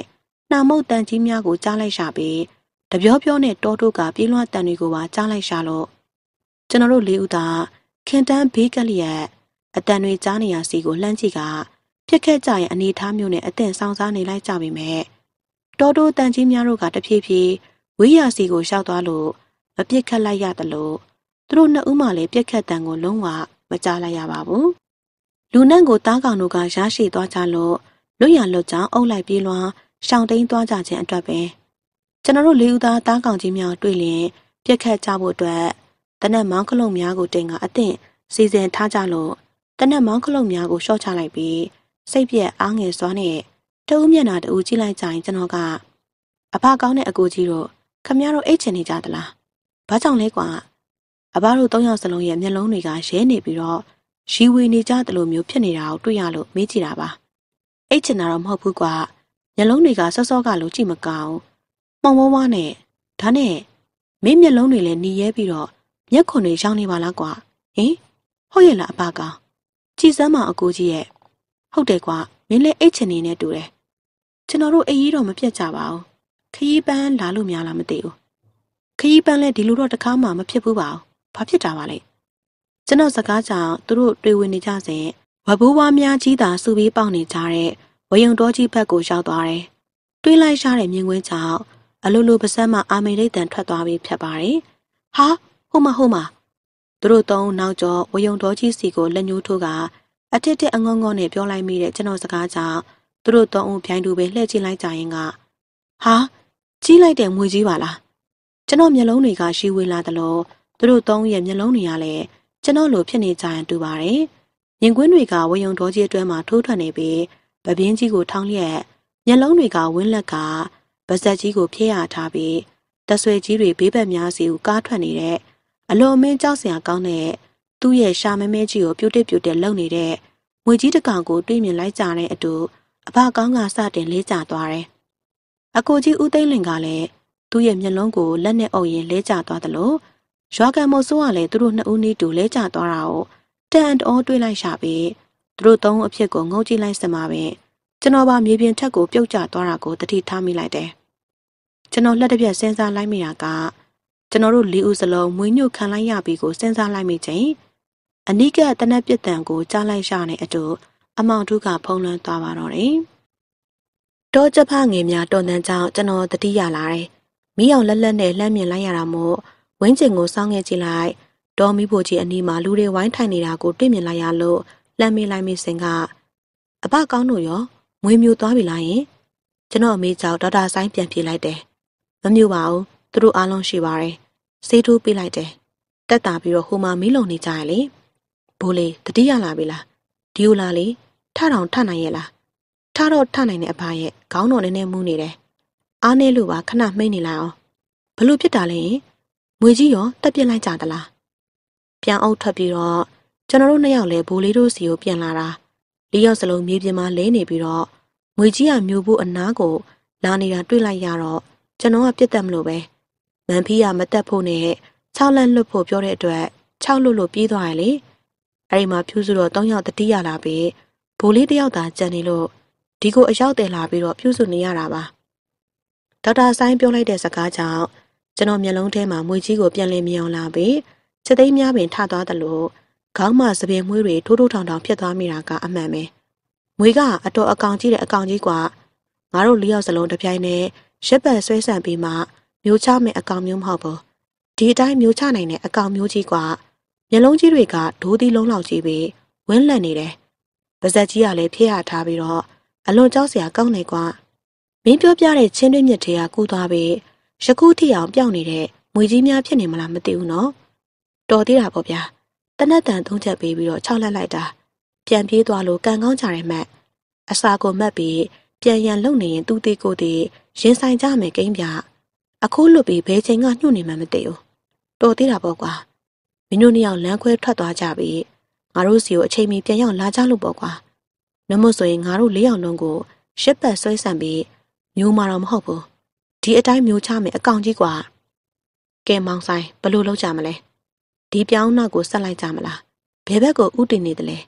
နှာမုတ်တန်ကြီးများကိုကြားလိုက်ရှာပြီး တပြောပြောနဲ့တောတုကပြေးလွှတ်တန်တွေကိုပါကြားလိုက်ရှာလို့ကျွန်တော်တို့လေးဦးသာခင်တန်းဘေးကလျက်အတန်တွေကြားနေရစီကိုလှမ်းကြည့်ကဖြစ်ခဲ့ကြရဲ့အနေထားမျိုးနဲ့အသင့်ဆောင်စားနေလိုက်ကြပြီမဲ့တောတိုတန်ကြီးများတို့ကတဖြည်းဖြည်းဝေးရစီကိုရှောက်သွားလို့မပြစ်ခတ်လိုက်ရတယ်လို့သူတို့နှစ်ဦးမှလည်းပြက်ခတ်တန်ကိုလုံးဝမကြားလိုက်ရပါဘူးလူနန့်ကိုတားကောင်တို့ကရရှိသွားကြလို့လွတ်ရလွတ်ကြောင်းအုပ်လိုက်ပြေးလွှားရှောင်းတိန်သွားကြခြင်းအတွက်ပဲ ကျွန်တော်တို့လေးဦးသားတားကောင်ကြီးများတွေ့လျင်ပြက်ခတ်ကြဖို့အတွက်တနက်မောင်းခလုံးများကိုတင်ကအသင့်စီစဉ်ထားကြလို့တနက်မောင်းခလုံးများကိုရှော့ချလိုက်ပြီးစိတ်ပြက်အားငယ်စွာနဲ့တဦးမျက်နှာတဦးကြည့်လိုက်ကြရင်ကျွန်တော်ကအဖကောင်းတဲ့အကိုကြီးတို့ခမရတို့အိတ်ချင်နေကြသလားဘာကြောင့်လဲကွာအဘတို့သုံးယောက်စလုံးရဲ့မျက်လုံးတွေကရဲနေပြီးတော့ရီဝေနေကြတယ်လို့မျိုးဖြစ်နေတာကိုတွေ့ရလို့မေးကြည့်တာပါအိတ်ချင်တာတော့မဟုတ်ဘူးကွာမျက်လုံးတွေကစောစောကလို့ကြည့်မကောင်း မှုံဝဝနဲ့ဒါနဲ့မင်းမျက်လုံးတွေလည်းหนีရဲပြီးတော့မျက်ခွန်တွေရောင်းနေပါလားကွာဟင်ဟုတ်ရဲ့လားအဘကောင်ကြည်စမ်းမအကိုကြီးရဲ့ဟုတ်တယ်ကွာမင်းလည်းအိတ်ချင်နေနဲ့တူတယ်ကျွန်တော်တို့အေးကြီးတော့မပြတ်ကြပါဘူးခရီးပန်းလာလို့များလားမသိဘူးခရီးပန်းလည်းဒီလိုတော့တခါမှမဖြစ်ဘူးပါဘူးဘာဖြစ်တာပါလဲကျွန်တော်စကားကြောင့်သူတို့တွေ့ဝင်နေကြစဉ်ဝဘိုးဝါများကြီးသာစူပြီးပေါက်နေကြတဲ့ဝယုံတော်ကြီးဘက်ကိုရောက်သွားတယ်တွေးလိုက်ရှာတဲ့မြင်ကွင်းကြောင့် အလိုလိုပါစက်မှအာမေရိတ်တန်ထွက်သွားပြီးဖြစ်ပါတယ်ဟာဟိုမဟိုမသူတို့သုံးနောက်ကျော်ဝယုံတော်ကြီးစီကိုလက်ညှိုးထိုးကအထစ်တစ်အငုံငုံနဲ့ပြောလိုက်မိတဲ့ကျွန်တော်စကားကြောင့်သူတို့သုံးဦးပြိုင်တူပဲလှည့်ကြည့်လိုက်ကြရင်ကဟာကြီးလိုက်တဲ့ငွေကြီးပါလားကျွန်တော်မျက်လုံးတွေကရှီဝေးလာတယ်လို့သူတို့သုံးရဲ့မျက်လုံးတွေကလည်းကျွန်တော်လိုဖြစ်နေကြရင်တူပါတယ်ရင်ကွင်းတွေကဝယုံတော်ကြီးအတွဲမှာထိုးထွက်နေပြီးပပင်းကြီးကိုထောင်းလျက်မျက်လုံးတွေကဝင်းလက်က ဗဇက်ကြီးကိုဖျက်ရထားပြီးတဆွေကြီးတွေဘေးဘက်များစီကိုကားထွက်နေတဲ့အလွန်အမင်းကြောက်စရာကောင်းတဲ့သူ့ရဲ့ရှာမဲမဲကြီးကိုပြုတ်တက်ပြုတ်တက်လှုပ်နေတဲ့ငွေကြီးတစ်ကောင်ကိုတွေ့မြင်လိုက်ကြတဲ့အတူအဘကောင်းကစတင်လေးကျသွားတယ်။အကိုကြီးဦးသိန်းလင်ကလည်းသူ့ရဲ့မျက်လုံးကိုလက်နဲ့အုပ်ရင်းလဲကျသွားသလိုရွာကန်မို့ဆိုးကလည်းသူတို့နှစ်ဦးနီးတူလဲကျသွားတာကိုတန်တောတွေးလိုက်ရှာပြီးသူတို့သုံးအဖြစ်ကိုငုံကြည့်လိုက်စမှာပဲ ကျွန်တော်ပါမြေပြင်ထက်ကိုပြုတ်ကျသွားတာကိုတတိထားမိလိုက်တယ်။ကျွန်တော်လက်တစ်ပြက်စဉ်းစားလိုက်မိတာကကျွန်တော်တို့လေးဦးစလုံးမွေးညှို့ခံလိုက်ရပြီကိုစဉ်းစားလိုက်မိချိန်အနိကတနက်ပြစ်တံကိုကြားလိုက်ရတဲ့အတူအမောင်ထုကဖုံးလွှမ်းသွားပါတော့တယ်။တောချက်ဖငယ်များတော်တန်ကြောင့်ကျွန်တော်တတိရလာတယ်။မိအောင်လက်လက်နဲ့လှမ်းမြင်လိုက်ရတာမို့ဝင်းကျင်ကိုစောင်းခဲ့ကြည့်လိုက်ဒေါ်မီဖို့ကြီးအနီးမှာလူတွေဝိုင်းထိုင်နေတာကိုတွေ့မြင်လိုက်ရလို့လှမ်းမေးလိုက်မိစဉ်ကအဘကောင်းတို့ရော မွေးမျိုးသွားပြီလားယင်ကျွန်တော်အမေကြောင့်ဒေါက်တာဆိုင်ပြန်ပြေးလိုက်တယ်။မမျိုးပါဘူးသူတို့အားလုံးရှိပါတယ်။ဆေးထိုးပေးလိုက်တယ်။တက်တာပြီးတော့ဟိုမှာမီးလုံနေကြရလေ။ဘိုးလေးတတိယလာပြီလား။ဒီ ਉ လာလေထထောင်ထနိုင်ရဲ့လား။ထတော့ထနိုင်တဲ့အဖရဲ့ခေါင်းတော်နည်းနည်းမူးနေတယ်။အားနေလို့ပါခဏမှိတ်နေလိုက်အောင်။ဘလို့ဖြစ်တာလဲ။မွေကြီးရောတက်ပြစ်လိုက်ကြသလား။ပြန်အုပ်ထွက်ပြီးတော့ကျွန်တော်တို့နှစ်ယောက်လည်းဘိုးလေးတို့စီကိုပြန်လာတာ။ လေးယောက်စလုံးမြေပြင်မှာလဲနေပြီးတော့မွေကြီးကမျိုးဖို့အနားကို လာနေတာတွေ့လိုက်ရတော့ကျွန်တော်ကပြစ်တက်မလို့ပဲမန်ဖီးကမတက်ဖို့နဲ့၆လန့်လွတ်ဖို့ပြောတဲ့အတွက်၆လွတ်လို့ပြေးသွားရလေအဲ့ဒီမှာဖြူစုတော့၃ယောက်တတိယလာပြီးဘိုးလေးတယောက်သာကြံနေလို့ဒီကိုအရောက်တယ်လာပြီးတော့ဖြူစုနေရတာပါဒေါက်တာဆိုင်ပြောလိုက်တဲ့စကားကြောင့်ကျွန်တော်မျက်လုံးထဲမှာမွေကြီးကိုပြန်လည်မြင်အောင်လာပြီးချက်သိမ်းများပင်ထသွားတယ်လို့ ခေါင်းမစပယ်မွေးတွေထိုးထိုးထောင်ထောင်ဖြစ်သွားမိတာကအမှန်ပဲမွေကအတော်အကောင်ကြီးတဲ့အကောင်ကြီးကငါတို့လေးယောက်စလုံးတစ်ပြိုင်တည်းရက်ပတ်ဆွဲဆန့်ပြီးမှမျိုးချမဲ့အကောင်မျိုးမဟုတ်ဘူးဒီအတိုင်းမျိုးချနိုင်တဲ့အကောင်မျိုးကြီးကမျိုးလုံးကြီးတွေကဒိုးသီးလုံးလောက်ကြီးပြီးဝင်းလက်နေတယ်ပါဇက်ကြီးကလည်းဖျက်ရထားပြီးတော့အလွန်ကြောက်စရာကောင်းနေကွာမင်းပြောပြတဲ့ချင်းတွင်းမြစ်တွေကကူးသွားပြီးယခုထိအောင်ပြောင်းနေတဲ့မွေကြီးများဖြစ်နေမလားမသိဘူးနော်တော်သေးတာပေါ့ဗျာ တနက်တန်သုံးချက်ပေးပြီးတော့ခြောက်လက်လိုက်တာပြန်ပြေးသွားလို့ကန်ကောင်းကြတယ်မှတ်အစာကိုမှတ်ပြီးပြန်ရန်လုံနေရင်သူ့သေးကိုသေးရင်ဆိုင်ကြမယ်ကိန်းပြအခုလွတ်ပြီးဘဲချိန်ကညှို့နေမှမသိဘူးတော်သေးတာပေါ့ကွာမင်းတို့နှစ်ယောက်လမ်းခွဲထွက်သွားကြပြီးငါတို့စီကိုအချိန်မီပြန်ရောက်လာကြလို့ပေါ့ကွာနမို့ဆိုရင်ငါတို့လေးယောက်လုံးကိုရှစ်ပတ်ဆွဲဆန့်ပြီးမျိုးမာတော့မဟုတ်ဘူးဒီအတိုင်းမျိုးချမယ်အကောင်ကြီးကွာကဲမောင်ဆိုင်ဘလို့လောက်ကြမလဲ ဒီပြောင်းနောက်ကိုဆက်လိုက်ကြမလားဘယ်ဘက်ကိုဥတင်နေတယ်လဲ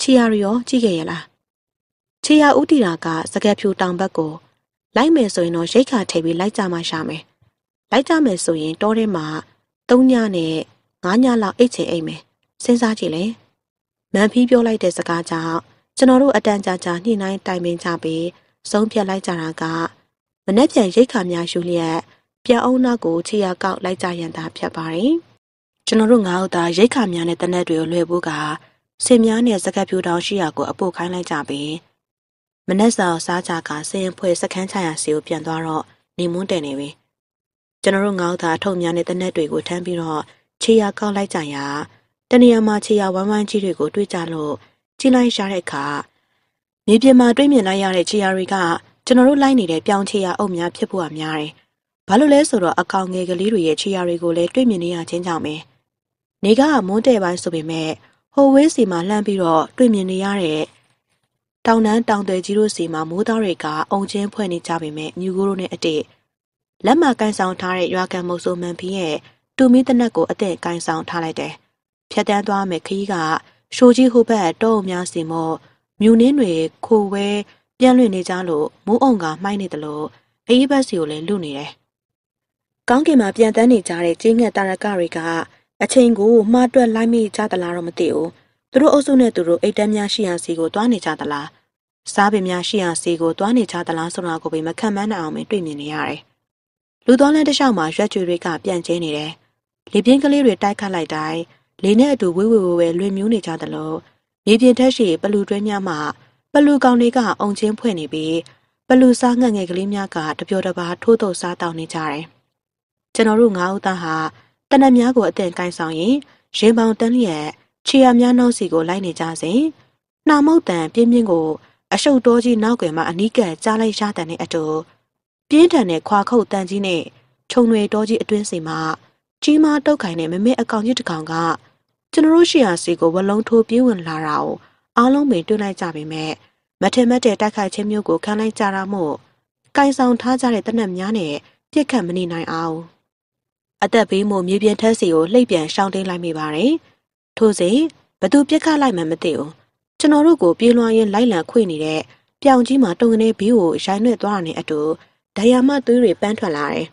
ချီယာရီရောကြည့်ခဲ့ရလားချီယာဥတီတာကစကက်ဖြူတောင်ဘက်ကိုလိုက်မယ်ဆိုရင်တော့ရိတ်ခါထည့်ပြီးလိုက်ကြမှရှာမယ်လိုက်ကြမယ်ဆိုရင်တောထဲမှာ၃ညနဲ့၅ညလောက်အိတ်ချင်အိတ်မယ်စဉ်းစားကြည့်လေမန်ဖီးပြောလိုက်တဲ့စကားကြောင့်ကျွန်တော်တို့အတန်ကြာကြာညှိနှိုင်းတိုင်ပင်ကြပြီးဆုံးဖြတ်လိုက်ကြတာကမနေ့ပြန်ရိတ်ခါများယူလျက်ပြောင်းအောင်နောက်ကိုခြေရကောက်လိုက်ကြရန်သာဖြစ်ပါတယ် ကျွန်တော်တို့ငါ့ဥသားရိတ်ခါများနဲ့တနက်တွေကိုလွှဲဖို့ကစင်များနဲ့စကပ်ပြူတောင်ရှိရာကိုအပုတ်ခိုင်းလိုက်ကြပြီးမနက်စာစားကြကစင်ဖွဲ့စခန်းချရာစီကိုပြန်သွားတော့နေမွန်းတယ်နေပြီကျွန်တော်တို့ငါ့ဥသားအထုံများနဲ့တနက်တွေကိုထမ်းပြီးတော့ခြေရကောက်လိုက်ကြရာတနေရာမှာခြေရဝမ်းဝမ်းကြီးတွေကိုတွေးကြလို့ကြည့်လိုက်ရတဲ့အခါမြေပြင်မှာတွေးမြင်လိုက်ရတဲ့ခြေရတွေကကျွန်တော်တို့လိုက်နေတဲ့ပြောင်းခြေရအုပ်များဖြစ်ဖို့အများတယ်။ဘာလို့လဲဆိုတော့အကောင်ငယ်ကလေးတွေရဲ့ခြေရတွေကိုလည်းတွေးမြင်နေရခြင်းကြောင့်ပဲ။ နေကမွန်းတဲ့ပိုင်းဆိုပေမဲ့ဟိုဝေးစီမှာလှမ်းပြီးတော့တွေးမြင်နေရတဲ့တောင်တန်းတောင်တွေကြီးတို့စီမှာမိုးသားတွေကအုံချင်းဖွဲ့နေကြပေမဲ့မြူကိုတို့နဲ့အတိတ်လက်မကန်ဆောင်ထားတဲ့ရွာကန်မုတ်ဆိုမန်ဖီရဲ့တူမီတနက်ကိုအသက်ကန်ဆောင်ထားလိုက်တယ်။ဖြတ်တန်းသွားမယ်ခရီးကရှိုကြီးဟိုဘက်တောအုံများစီမော့မြူနင်းတွေခိုဝဲပြန်လွင့်နေကြလို့မိုးအုံကမှိုင်းနေတယ်လို့အေးဘက်စီကိုလည်းလူနေတယ်။ကောင်းကင်မှာပြန်တန်းနေကြတဲ့ကျင်းငှက်တာရကတွေက အချိန်ကိုမှားတွက်လိုက်မိကြသလားတော့မသိဘူး။သူတို့အုပ်စုနဲ့သူတို့အိတ်တန်းများရှိရာစီကိုတွားနေကြသလား။စားပင်များရှိရာစီကိုတွားနေကြသလားဆိုတာကိုပဲမခံမန်းနိုင်အောင်ပဲတွေ့မြင်နေရတယ်။လူတော်လန်းတစ်လျှောက်မှာရွက်ကြွေတွေကပြန့်ကျဲနေတယ်။လေပြင်းကလေးတွေတိုက်ခတ်လိုက်တိုင်းလေနဲ့အတူဝေးဝေးဝဲလွင်မျိုးနေကြသလိုမြေပြင်ထက်ရှိပလူတွဲများမှပလူကောင်တွေကအုံချင်းဖွဲ့နေပြီးပလူစားငှက်ငယ်ကလေးများကတပြောတပါထိုးထုတ်စားတောင်းနေကြတယ်။ကျွန်တော်တို့ငါးဦးသားဟာ တနက်များကိုအသင်ကိုင်းဆောင်ရင်ရင်ပေါင်တန်းလျက်ခြေရများနှောက်စီကိုလိုက်နေကြစဉ်နှာမုတ်တန်ပြင်းပြင်းကိုအရှုပ်တော်ကြီးနောက်ွယ်မှာအနီးကပ်ကြားလိုက်ရတဲ့နဲ့အတူပြင်းထန်တဲ့ခွာခုတ်တန်ကြီးနဲ့ခြုံတွေတော်ကြီးအတွင်းစီမှာကြီးမားတုတ်ခိုင်တဲ့မမေအကောင်ကြီးတစ်ကောင်ကကျွန်တော်တို့ရှီယာစီကိုဝလုံးထိုးပြေးဝင်လာတာကိုအားလုံးပင်တွေ့လိုက်ကြပေမဲ့မထင်မှတ်တဲ့တိုက်ခိုက်ခြင်းမျိုးကိုခံလိုက်ကြတာမို့ကင်ဆောင်ထားကြတဲ့တနက်များနဲ့ပြစ်ခတ်မနေနိုင်အောင် အသက်ဘေးမို့မြေပြင်ထက်စီကိုလှိပ်ပြန်ရှောင်းတင်းလိုက်မိပါတယ်ထို့စဉ်ဘသူပြစ်ခတ်လိုက်မှမသိဘူးကျွန်တော်တို့ကိုပြေးလွှားရင်းလိုက်လံခွေနေတဲ့ပြောင်ကြီးမှာတုံကနေဘီးကိုရိုင်းနှွဲ့သွားတာနဲ့အတူဒိုင်ယာမသွေးတွေပန်းထွက်လာတယ်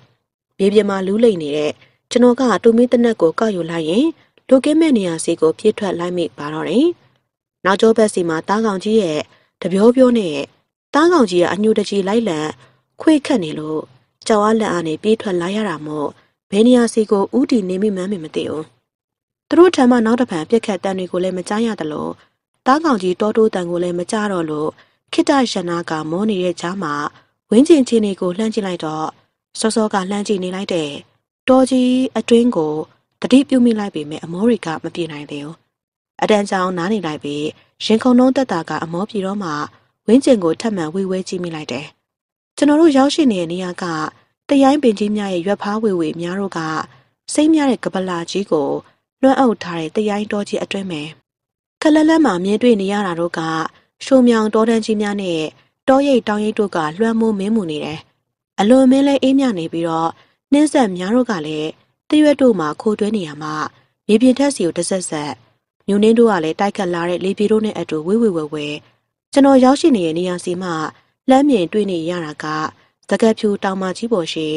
မြေပြင်မှာလူးလိမ့်နေတဲ့ကျွန်တော်ကတူမီတနက်ကိုကောက်ယူလိုက်ရင်လူကင်းမဲ့နေရာစီကိုပြေးထွက်လိုက်မိပါတော့တယ်။နောက်ကျောဘက်စီမှာတားကောင်ကြီးရဲ့တပြောပြောနဲ့တားကောင်ကြီးကအညိုတကြီးလိုက်လံခွေခတ်နေလို့ကြောက်အားလက်အားနဲ့ပြေးထွက်လာရတာမို့ ဘယ်နေရာစီကိုဥတီနေမိမှန်းမသိဘူး။သူတို့ထံမှနောက်တစ်ဖန်ပြက်ခတ်တန်တွေကိုလည်းမကြားရသလိုတားကောင်ကြီးတောတိုးတန်ကိုလည်းမကြားတော့လို့ခိတရနာကမောနေတဲ့ကြားမှာဝင်းကျင်ချင်းတွေကိုလှမ်းကြည့်လိုက်တော့စောစောကလှမ်းကြည့်နေလိုက်တဲ့တော်ကြီးအတွင်းကိုတတိပြုမိလိုက်ပေမဲ့အမောတွေကမပြေနိုင်သေးဘူးအတန်းချောင်းနားနေလိုက်ပြီးရင်ခုန်လုံးတက်တာကအမောပြေတော့မှဝင်းကျင်ကိုထပ်မံဝေဝဲကြည့်မိလိုက်တယ်ကျွန်တော်တို့ရောက်ရှိနေတဲ့နေရာက တရိုင်းပင်ကြီးများရဲ့ရွက်ဖားဝေဝေများတို့ကစိတ်များတဲ့ကပလာကြီးကိုလွှမ်းအုပ်ထားတဲ့တရိုင်းတော်ကြီးအတွင်းမှာခလလန်းမှာမြင်တွေ့နေရတာတို့ကရှိုးမြောင်တောတန်းကြီးများနဲ့တောရိပ်တောင်ရိပ်တို့ကလွှမ်းမိုးမင်းမှုနေတယ်အလွန်မင်းလဲအေးမြနေပြီးတော့နှင်းဆက်များတို့ကလည်းတရွက်တို့မှာခိုးတွဲနေရမှာမြေပြင်ထက်စီကိုတဆက်ဆက်မြူနှင်းတို့ကလည်းတိုက်ခတ်လာတဲ့လေပြေတို့နဲ့အတူဝေးဝေးဝဲဝဲကျွန်တော်ရောက်ရှိနေတဲ့နေရာစီမှာလမ်းမြင်တွေ့နေရတာက သကက်ဖြူတောင်မကြီးပေါ်ရှိ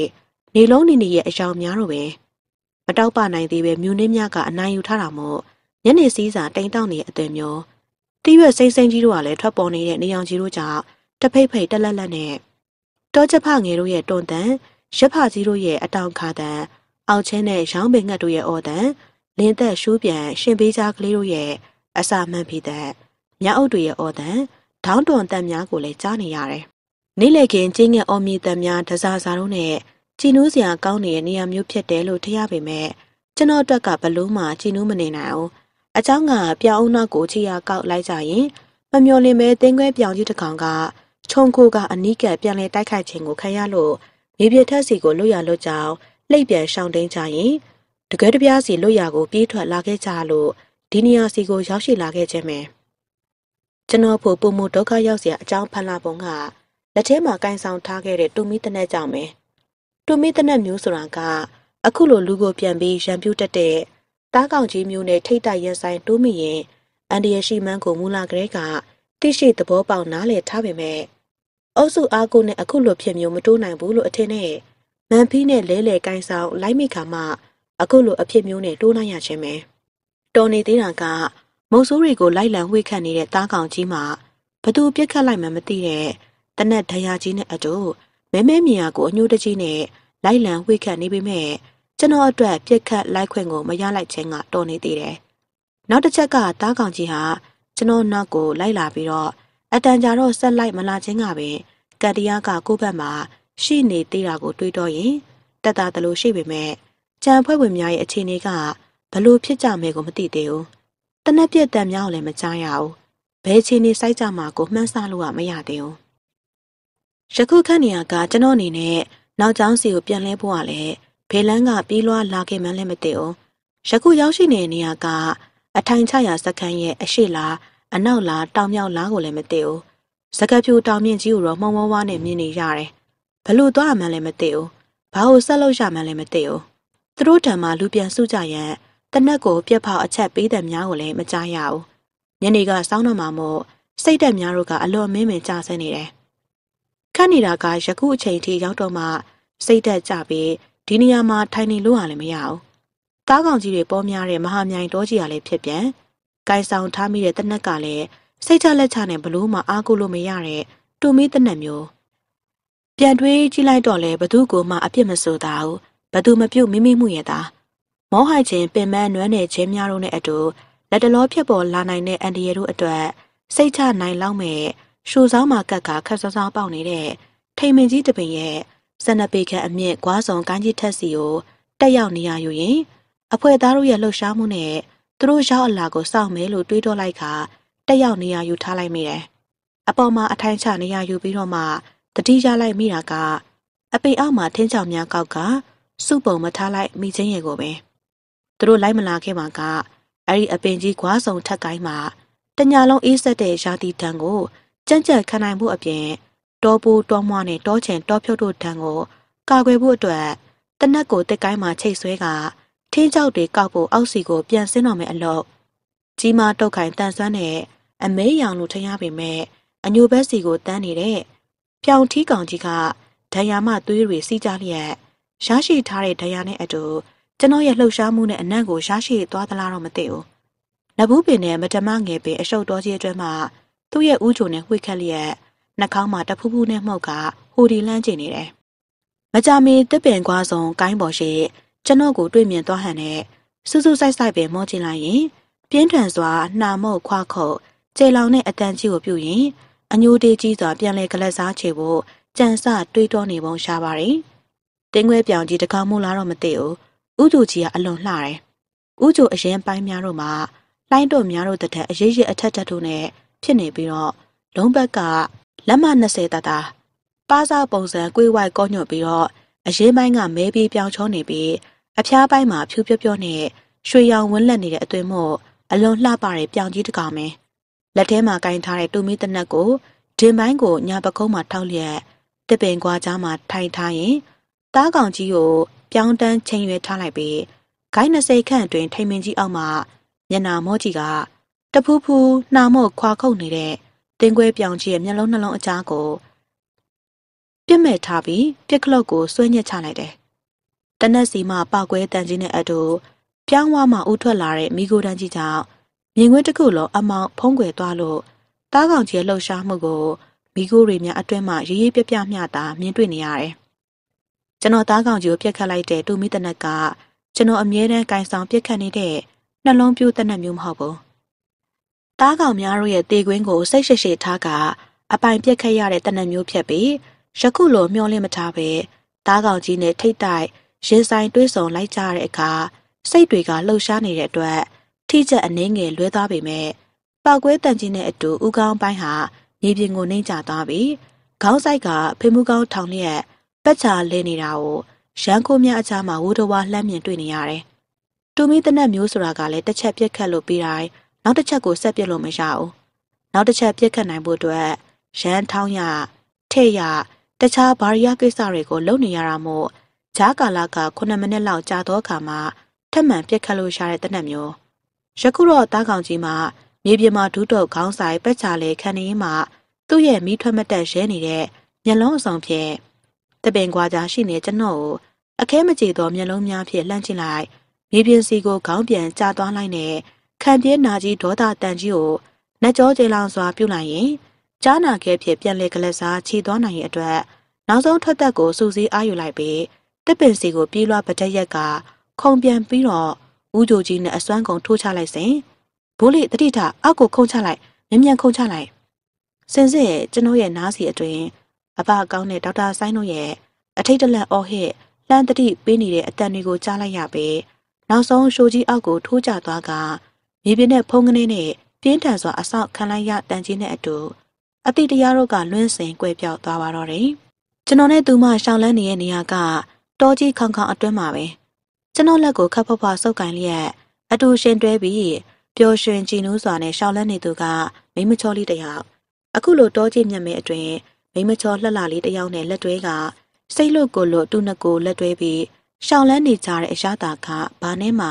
နေလုံးနေနေရဲ့အယောင်များတော့ပဲမတောက်ပနိုင်သေးပဲမြူနှင်းများကအနိုင်ယူထားတာမို့ညနေစည်းစာတိမ်တောက်နေတဲ့အသွင်မျိုးတီးရွက်စိမ့်စိမ့်ကြီးတို့ကလည်းထွက်ပေါ်နေတဲ့နေအောင်ကြီးတို့ကြောင့်တဖိတ်ဖိတ်တက်လက်လက်နဲ့တောချက်ဖငယ်တို့ရဲ့တွန်တန်ရက်ဖကြီးတို့ရဲ့အတောင်ခါတန်အောက်ချင်းနဲ့ရောင်းပင်ငှက်တို့ရဲ့အော်တန်လင်းသက်ရှူးပြန်ရှင်ပေးကြားကလေးတို့ရဲ့အစာမှန်ဖီတဲ့မြအုပ်တွေရဲ့အော်တန်ဒေါင်းတွန်တန်များကိုလည်းကြားနေရတယ်။ နေ့လေခင်ကျင်းငယ်အော်မီတန်များဒဇာစာတို့နဲ့ကြည်နူးစရာကောင်းနေတဲ့နေရာမျိုးဖြစ်တယ်လို့ထင်ရပေမဲ့ကျွန်တော်အတွက်ကဘလို့မှကြည်နူးမနေနိုင်အောင်အเจ้าကပြောင်းအောင်နောက်ကိုချီရကောက်လိုက်ကြရင်မမျော်လင့်ပဲတင်းခွဲပြောင်ကြီးတစ်ကောင်ကခြုံကိုကအနီးကပ်ပြန်လဲတိုက်ခိုက်ခြင်းကိုခံရလို့မြေပြထက်စီကိုလွတ်ရလွတ်ကြောင်းလှိပ်ပြန်ရှောင်တိန်ကြရင်တကယ်တပြားစီလွတ်ရကိုပြေးထွက်လာခဲ့ကြလို့ ဒီနေရာစီကိုရောက်ရှိလာခဲ့ခြင်းပဲကျွန်တော်ဖို့ပုံမှုဒုက္ခရောက်เสียအကြောင်းဖန်လာပုံက လက်ထဲမှာကင်ဆောင်ထားခဲ့တဲ့တူမီတနက်ကြောင့်ပဲတူမီတနက်မျိုးဆိုတာကအခုလိုလူကိုပြန်ပြီးရံပြူတက်တဲ့တားကောင်ကြီးမျိုးနဲ့ထိတ်တိုက်ရန်ဆိုင်တိုးမိရင်အန်ဒီရရှိမန်းကိုမူလာကလေးကတိရှိသဘောပေါက်နားလည်ထားပေမဲ့အုပ်စုအားကိုနဲ့အခုလိုဖြစ်မျိုးမတိုးနိုင်ဘူးလို့အထင်နဲ့မန်ဖီးနဲ့လဲလဲကိုင်းဆောင်လိုက်မိခါမှအခုလိုအဖြစ်မျိုးနဲ့တိုးလိုက်ရခြင်းပဲတော်နေသေးတာကမုတ်ဆိုးတွေကိုလိုက်လံဝှေ့ခတ်နေတဲ့တားကောင်ကြီးမှဘသူပြစ်ခတ်လိုက်မှမသိတဲ့ တနက်ဒရာကြီးနဲ့အတူမဲမဲမြင်ရကိုအညိုးတကြီးနဲ့လိုက်လံဝှေ့ခတ်နေပေမဲ့ကျွန်တော်အတွက်ပြစ်ခတ်လိုက်ခွင့်ကိုမရလိုက်ခြင်းကတော်နေသေးတယ်။နောက်တစ်ချက်ကတားကောင်ကြီးဟာကျွန်တော်နောက်ကိုလိုက်လာပြီးတော့အတန်ကြာတော့ဆက်လိုက်မလာခြင်းကပင်ကတတရားကကိုယ့်ဘက်မှာရှိနေသေးတာကိုတွေးတော့ရင်တက်တာတလို့ရှိပေမဲ့ကြံဖွဲ့ဝင်များရဲ့အခြေအနေကဘလို့ဖြစ်ကြမယ်ကိုမသိသေးဘူး။တနက်ပြက်တံများကိုလည်းမကြားရဘူး။ဘယ်အခြေအနေစိုက်ကြမှာကိုမှန်းဆလို့ကမရသေးဘူး။ ယခုခန့်နေရကကျွန်တော်အနေနဲ့နောက်ကျောင်းစီကိုပြန်လဲဖို့ကလည်းဘေလန်းကပြေးလွှားလာခဲ့မှန်းလည်းမသိဘူး။ယခုရောက်ရှိနေတဲ့နေရာကအထိုင်ချရာစခန်းရဲ့အရှိလားအနောက်လားတောင်မြောက်လားကိုလည်းမသိဘူး။စကပ်ဖြူတောင်မြင့်ကြီးကိုတော့မှုံဝဝနဲ့မြင်နေရတယ်။ဘလို့သွားမှန်းလည်းမသိဘူး။ဘာလို့ဆက်လို့ရမှန်းလည်းမသိဘူး။သူတို့တံမှာလူပြန်စုကြရန်တနက်ကိုပြက်ဖောက်အချက်ပေးတဲ့များကိုလည်းမကြားရဘူး။ညနေကစောင်းတော့မှမို့စိတ်သက်များတို့ကအလွန်မင်းမင်ကြဆင်းနေတယ်။ ခန့်နေတာကယခုအချိန်ထိရောက်တော့မှစိတ်သက်ကြပြီးဒီနေရာမှာထိုင်နေလို့ရလည်းမရဘူး။တားကောင်ကြီးတွေပေါ်များတဲ့မဟာမြိုင်တောကြီးကလည်းဖြစ်ပြန်။ကိုင်ဆောင်ထားမိတဲ့တနက်ကလည်းစိတ်ချလက်ချနဲ့ဘလို့မှအားကိုလို့မရတဲ့တူမီးတနက်မျိုး။ပြန်တွေးကြည့်လိုက်တော့လေဘသူ့ကိုမှအပြစ်မဆိုးတာဘူး။ဘသူမပြုတ်မိမိမှုရဲ့သား။မောဟိုက်ခြင်းပင်မနွမ်းနယ်ခြင်းများတို့နဲ့အတူလက်တလောဖြစ်ပေါ်လာနိုင်တဲ့အန်ဒီရတို့အတွက်စိတ်ချနိုင်လောက်မဲ့ ရှူဆောင်မှာကက်ကခက်ဆဆောင်းပေါက်နေတဲ့ထိန်မင်ကြီးတပင်ရဲ့စနပေခန့်အမြင့်ကွာဆောင်ကိုင်းကြီးထက်စီကိုတက်ရောက်နေရယူရင်အဖွဲ့သားတို့ရဲ့လှုပ်ရှားမှုနဲ့သူတို့ရောက်အလာကိုစောင့်မဲလို့တွေးတော့လိုက်ခါတက်ရောက်နေရယူထားလိုက်မိတယ်။အပေါ်မှာအထိုင်ချနေရယူပြီးတော့မှတတိရလိုက်မိတာကအပေအောက်မှာထင်းချောင်များကောက်ကစုပုံမထားလိုက်မိချင်းရဲ့ကိုပဲသူတို့လိုက်မလာခဲ့ပါကအဲ့ဒီအပင်ကြီးခွားစုံထက်ကိုင်းမှာတညာလုံးအေးဆက်တဲ့ရာသီတန်ကို ကြမ်းကြက်ခံနိုင်မှုအပြင်တောပူတောမွားနဲ့တောချင်တောဖြုတ်တို့တန်ကိုကာကွယ်ဖို့အတွက်တနက်ကိုတက်ကိုင်းမှာချိတ်ဆွဲကထင်းကြောက်တွေကောက်ဖို့အောက်စီကိုပြန်ဆင်းတော့မယ်အလို့ကြီးမားတုတ်ခိုင်တန်ဆွမ်းတဲ့အမဲရောင်လိုထင်ရပေမဲ့အညိုဘက်စီကိုတန်းနေတဲ့ပြောင်ထီးကောင်ကြီးကဒဏ်ရာမသွေးတွေစီးကြလျက်ရရှိထားတဲ့ဒဏ်ရာနဲ့အတူကျွန်တော်ရဲ့လှုပ်ရှားမှုနဲ့အနံ့ကိုရရှိသွားသလားတော့မသိဘူး။နဘူးပင်နဲ့မတမငယ်ပင်အရှုပ်တော်ကြီးအတွင်းမှာ သူ့ရဲ့ဥချိုနဲ့ဝှိခက်လျက်နှာခေါင်းမှာတဖူးဖူးနဲ့မှုတ်ကဟိုဒီလန်းကျင်နေတယ်။မကြမီတစ်ပင်ကွာဆုံးကိုင်းပေါ်ရှိကျွန်တော်ကိုတွေ့မြင်သွားဟန်နဲ့စူးစူးဆိုင်ဆိုင်ပဲမောချင်လိုက်ရင်ပြင်းထန်စွာနှာမုတ်ခွားခုတ်ကျေလောင်တဲ့အတန်ကြီးကိုပြုတ်ရင်အညိုတေးကြီးစွာပြန်လဲကလတ်စားချေဖို့ကြံစတွေးတောနေပုံရှားပါတယ်။တင်းခွဲပြောင်ကြီးတကောင်မို့လားတော့မသိဘူး။ဥကြိုကြီးကအလွန်လှတယ်။ဥကြိုအရင်ပိုင်းများတို့မှာလှိုင်းတို့များတို့တထက်အရေးရအထက်ထက်တို့နဲ့ ဖြစ်နေပြီးတော့လုံးဘက်ကလက်မ20တတာပါးစားပုံစံကွေးဝိုက်ကောညွတ်ပြီးတော့အရင်ပိုင်းကမဲပြီးပြောင်းချောနေပြီးအဖျားပိုင်းမှာဖြူပြော့ပြော့နဲ့ရွှေရောင်ဝန်းလက်နေတဲ့အသွင်မို့အလွန်လှပတဲ့ပြောင်ကြီးတစ်ကောင်ပဲလက်ထဲမှာကင်ထားတဲ့တူမီတနက်ကိုဒင်ပိုင်းကိုညာပကုံးမှာထောက်လျက်တစ်ပင်ကွာကြားမှာထိုင်ထားရင်တားကောင်ကြီးကိုပြောင်းတန်းချိန်ရွယ်ထားလိုက်ပြီးဂိုင်း20ခန့်အတွင်းထိန်မင်ကြီးအောက်မှာမျက်နာမောကြီးက တဖူးဖူးနှာမော့ခွာခုတ်နေတဲ့တင်းခွဲပြောင်ကြီးရဲ့မျက်လုံးနှလုံးအကြားကိုပြစ်မဲ့ထားပြီးပြစ်ခလုတ်ကိုဆွဲညက်ချလိုက်တယ်။တနက်စီမှပောက်ကွဲတန်ကြီးနဲ့အတူပြောင်းဝမှဥထွက်လာတဲ့မိโกတန်းကြီးကြောင့်မြင်ကွင်းတစ်ခုလုံးအမောင်ဖုံးကွယ်သွားလို့တားကောင်ကြီးရဲ့လှုပ်ရှားမှုကိုမိโกတွေများအတွင်းမှရေးရေးပြပြမျှတာမြင်တွေ့နေရတယ်။ကျွန်တော်တားကောင်ကြီးကိုပြက်ခတ်လိုက်တဲ့တူမီတနက်ကကျွန်တော်အမြဲတမ်းကင်ဆောင်ပြက်ခတ်နေတဲ့နှလုံးပြိုးတနက်မျိုးမဟုတ်ဘူး။ တားကောင်များတို့ရဲ့တေကွင်းကိုစိတ်ရှိရှိထားကအပိုင်ပြက်ခတ်ရတဲ့တနက်မျိုးဖြစ်ပြီးယခုလိုမျောလင့်မထားပဲတားကောင်ကြီးနဲ့ထိတ်တိုက်ရင်ဆိုင်တွေးဆုံလိုက်ကြတဲ့အခါစိတ်တွေကလှုပ်ရှားနေတဲ့အတွက်ထိချက်အနှင်းငယ်လွဲသွားပေမဲ့ပောက်ကွဲတန်ကြီးနဲ့အတူဥကောင်းပိုင်းဟာမြေပြင်ကိုနှိမ့်ချသွားပြီးခေါင်းဆိုင်ကဖေမှုကောင်းထောင်လျက်ပက်ချာလဲနေတာကိုရန်ကိုမြအချားမှာဝူတဝါလှမ်းမြင်တွေ့နေရတယ်။တူတူမီတနက်မျိုးဆိုတာကလည်းတစ်ချက်ပြက်ခတ်လို့ပြီးတိုင်း နောက်တစ်ချက်ကိုဆက်ပြစ်လို့မရဘူးနောက်တစ်ချက်ပြက်ခတ်နိုင်ဖို့အတွက်ရန်ထောင်းရထိတ်ရတခြားဘာရီယာကိစ္စတွေကိုလုပ်နေရတာမို့ဂျားကာလာက9မိနစ်လောက်ကြာတော့ခါမှာထပ်မံပြက်ခတ်လို့ရတဲ့တနက်မျိုးယခုတော့တားကောင်ကြီးမှာမြေပြင်မှာဒူးတော့ခေါင်းဆိုင်ပက်ချလေခန်းရင်းမှာသူ့ရဲ့မိထွက်မတက်ရဲနေတဲ့မျက်လုံးအစုံဖြင့်တပင်ကွာကြားရှိနေကျွန်တော်ကိုအခဲမကြေသောမျက်လုံးများဖြင့်လှမ်းကြည့်လိုက်မြေပြင်စီကိုခေါင်းပြန်ကျသွားလိုက်နဲ့ ခံပြင်းနာကြီးဒေါသတန်ကြီးကိုနှကြောကြေလောင်စွာပြုလိုက်ရင်ကြားနာခဲ့ဖြစ်ပြန်လေကလစားခြေသွားနိုင်ရအတွက်နောက်ဆုံးထွက်သက်ကိုစူးစီးအားယူလိုက်ပြီးတစ်ပင်စီကိုပြေးလွှပတက်ရက်ကခုံပြန်ပြီးတော့ဦးကြိုကြီးနဲ့အစွမ်းကုန်ထိုးချလိုက်စဉ်ဘိုးလေးတတိထအောက်ကိုခုံချလိုက်မြန်မြန်ခုံချလိုက်စင်စစ်ကျွန်ုပ်ရဲ့နားစီအတွင်အဘကောင်းတဲ့ဒေါက်တာဆိုင်တို့ရဲ့အထိတ်တလန့်အော်ဟစ်လှမ်းတတိပေးနေတဲ့အတန်တွေကိုကြားလိုက်ရပြီးနောက်ဆုံးရှိုးကြီးအောက်ကိုထိုးချသွားက မြေပြင်နဲ့ဖုံးကနေနဲ့ပြင်းထန်စွာအဆောက်ခံလိုက်ရတန်ကြီးနဲ့အတူအတိတရားတို့ကလွှင်းစင်ကွဲပြောက်သွားပါတော့တယ်ကျွန်တော်နဲ့သူမရှောင်းလန်းနေတဲ့နေရာကတောကြီးခေါင်ခေါင်အတွင်းမှာပဲကျွန်တော်လက်ကိုခပ်ဖွားဖွားစုပ်ကင်လျက်အတူရှင်တွဲပြီးပျော်ရွှင်ကြည်နူးစွာနဲ့ရှောင်းလန်းနေသူကမိမချောလေးတယောက်အခုလိုတောကြီးမြတ်မဲအတွင်မိမချောလှလှလေးတယောက်နဲ့လက်တွဲကစိတ်လွတ်ကိုလွတ်တူနှစ်ကိုလက်တွဲပြီးရှောင်းလန်းနေကြတဲ့အရာတာကဘာနဲ့မှ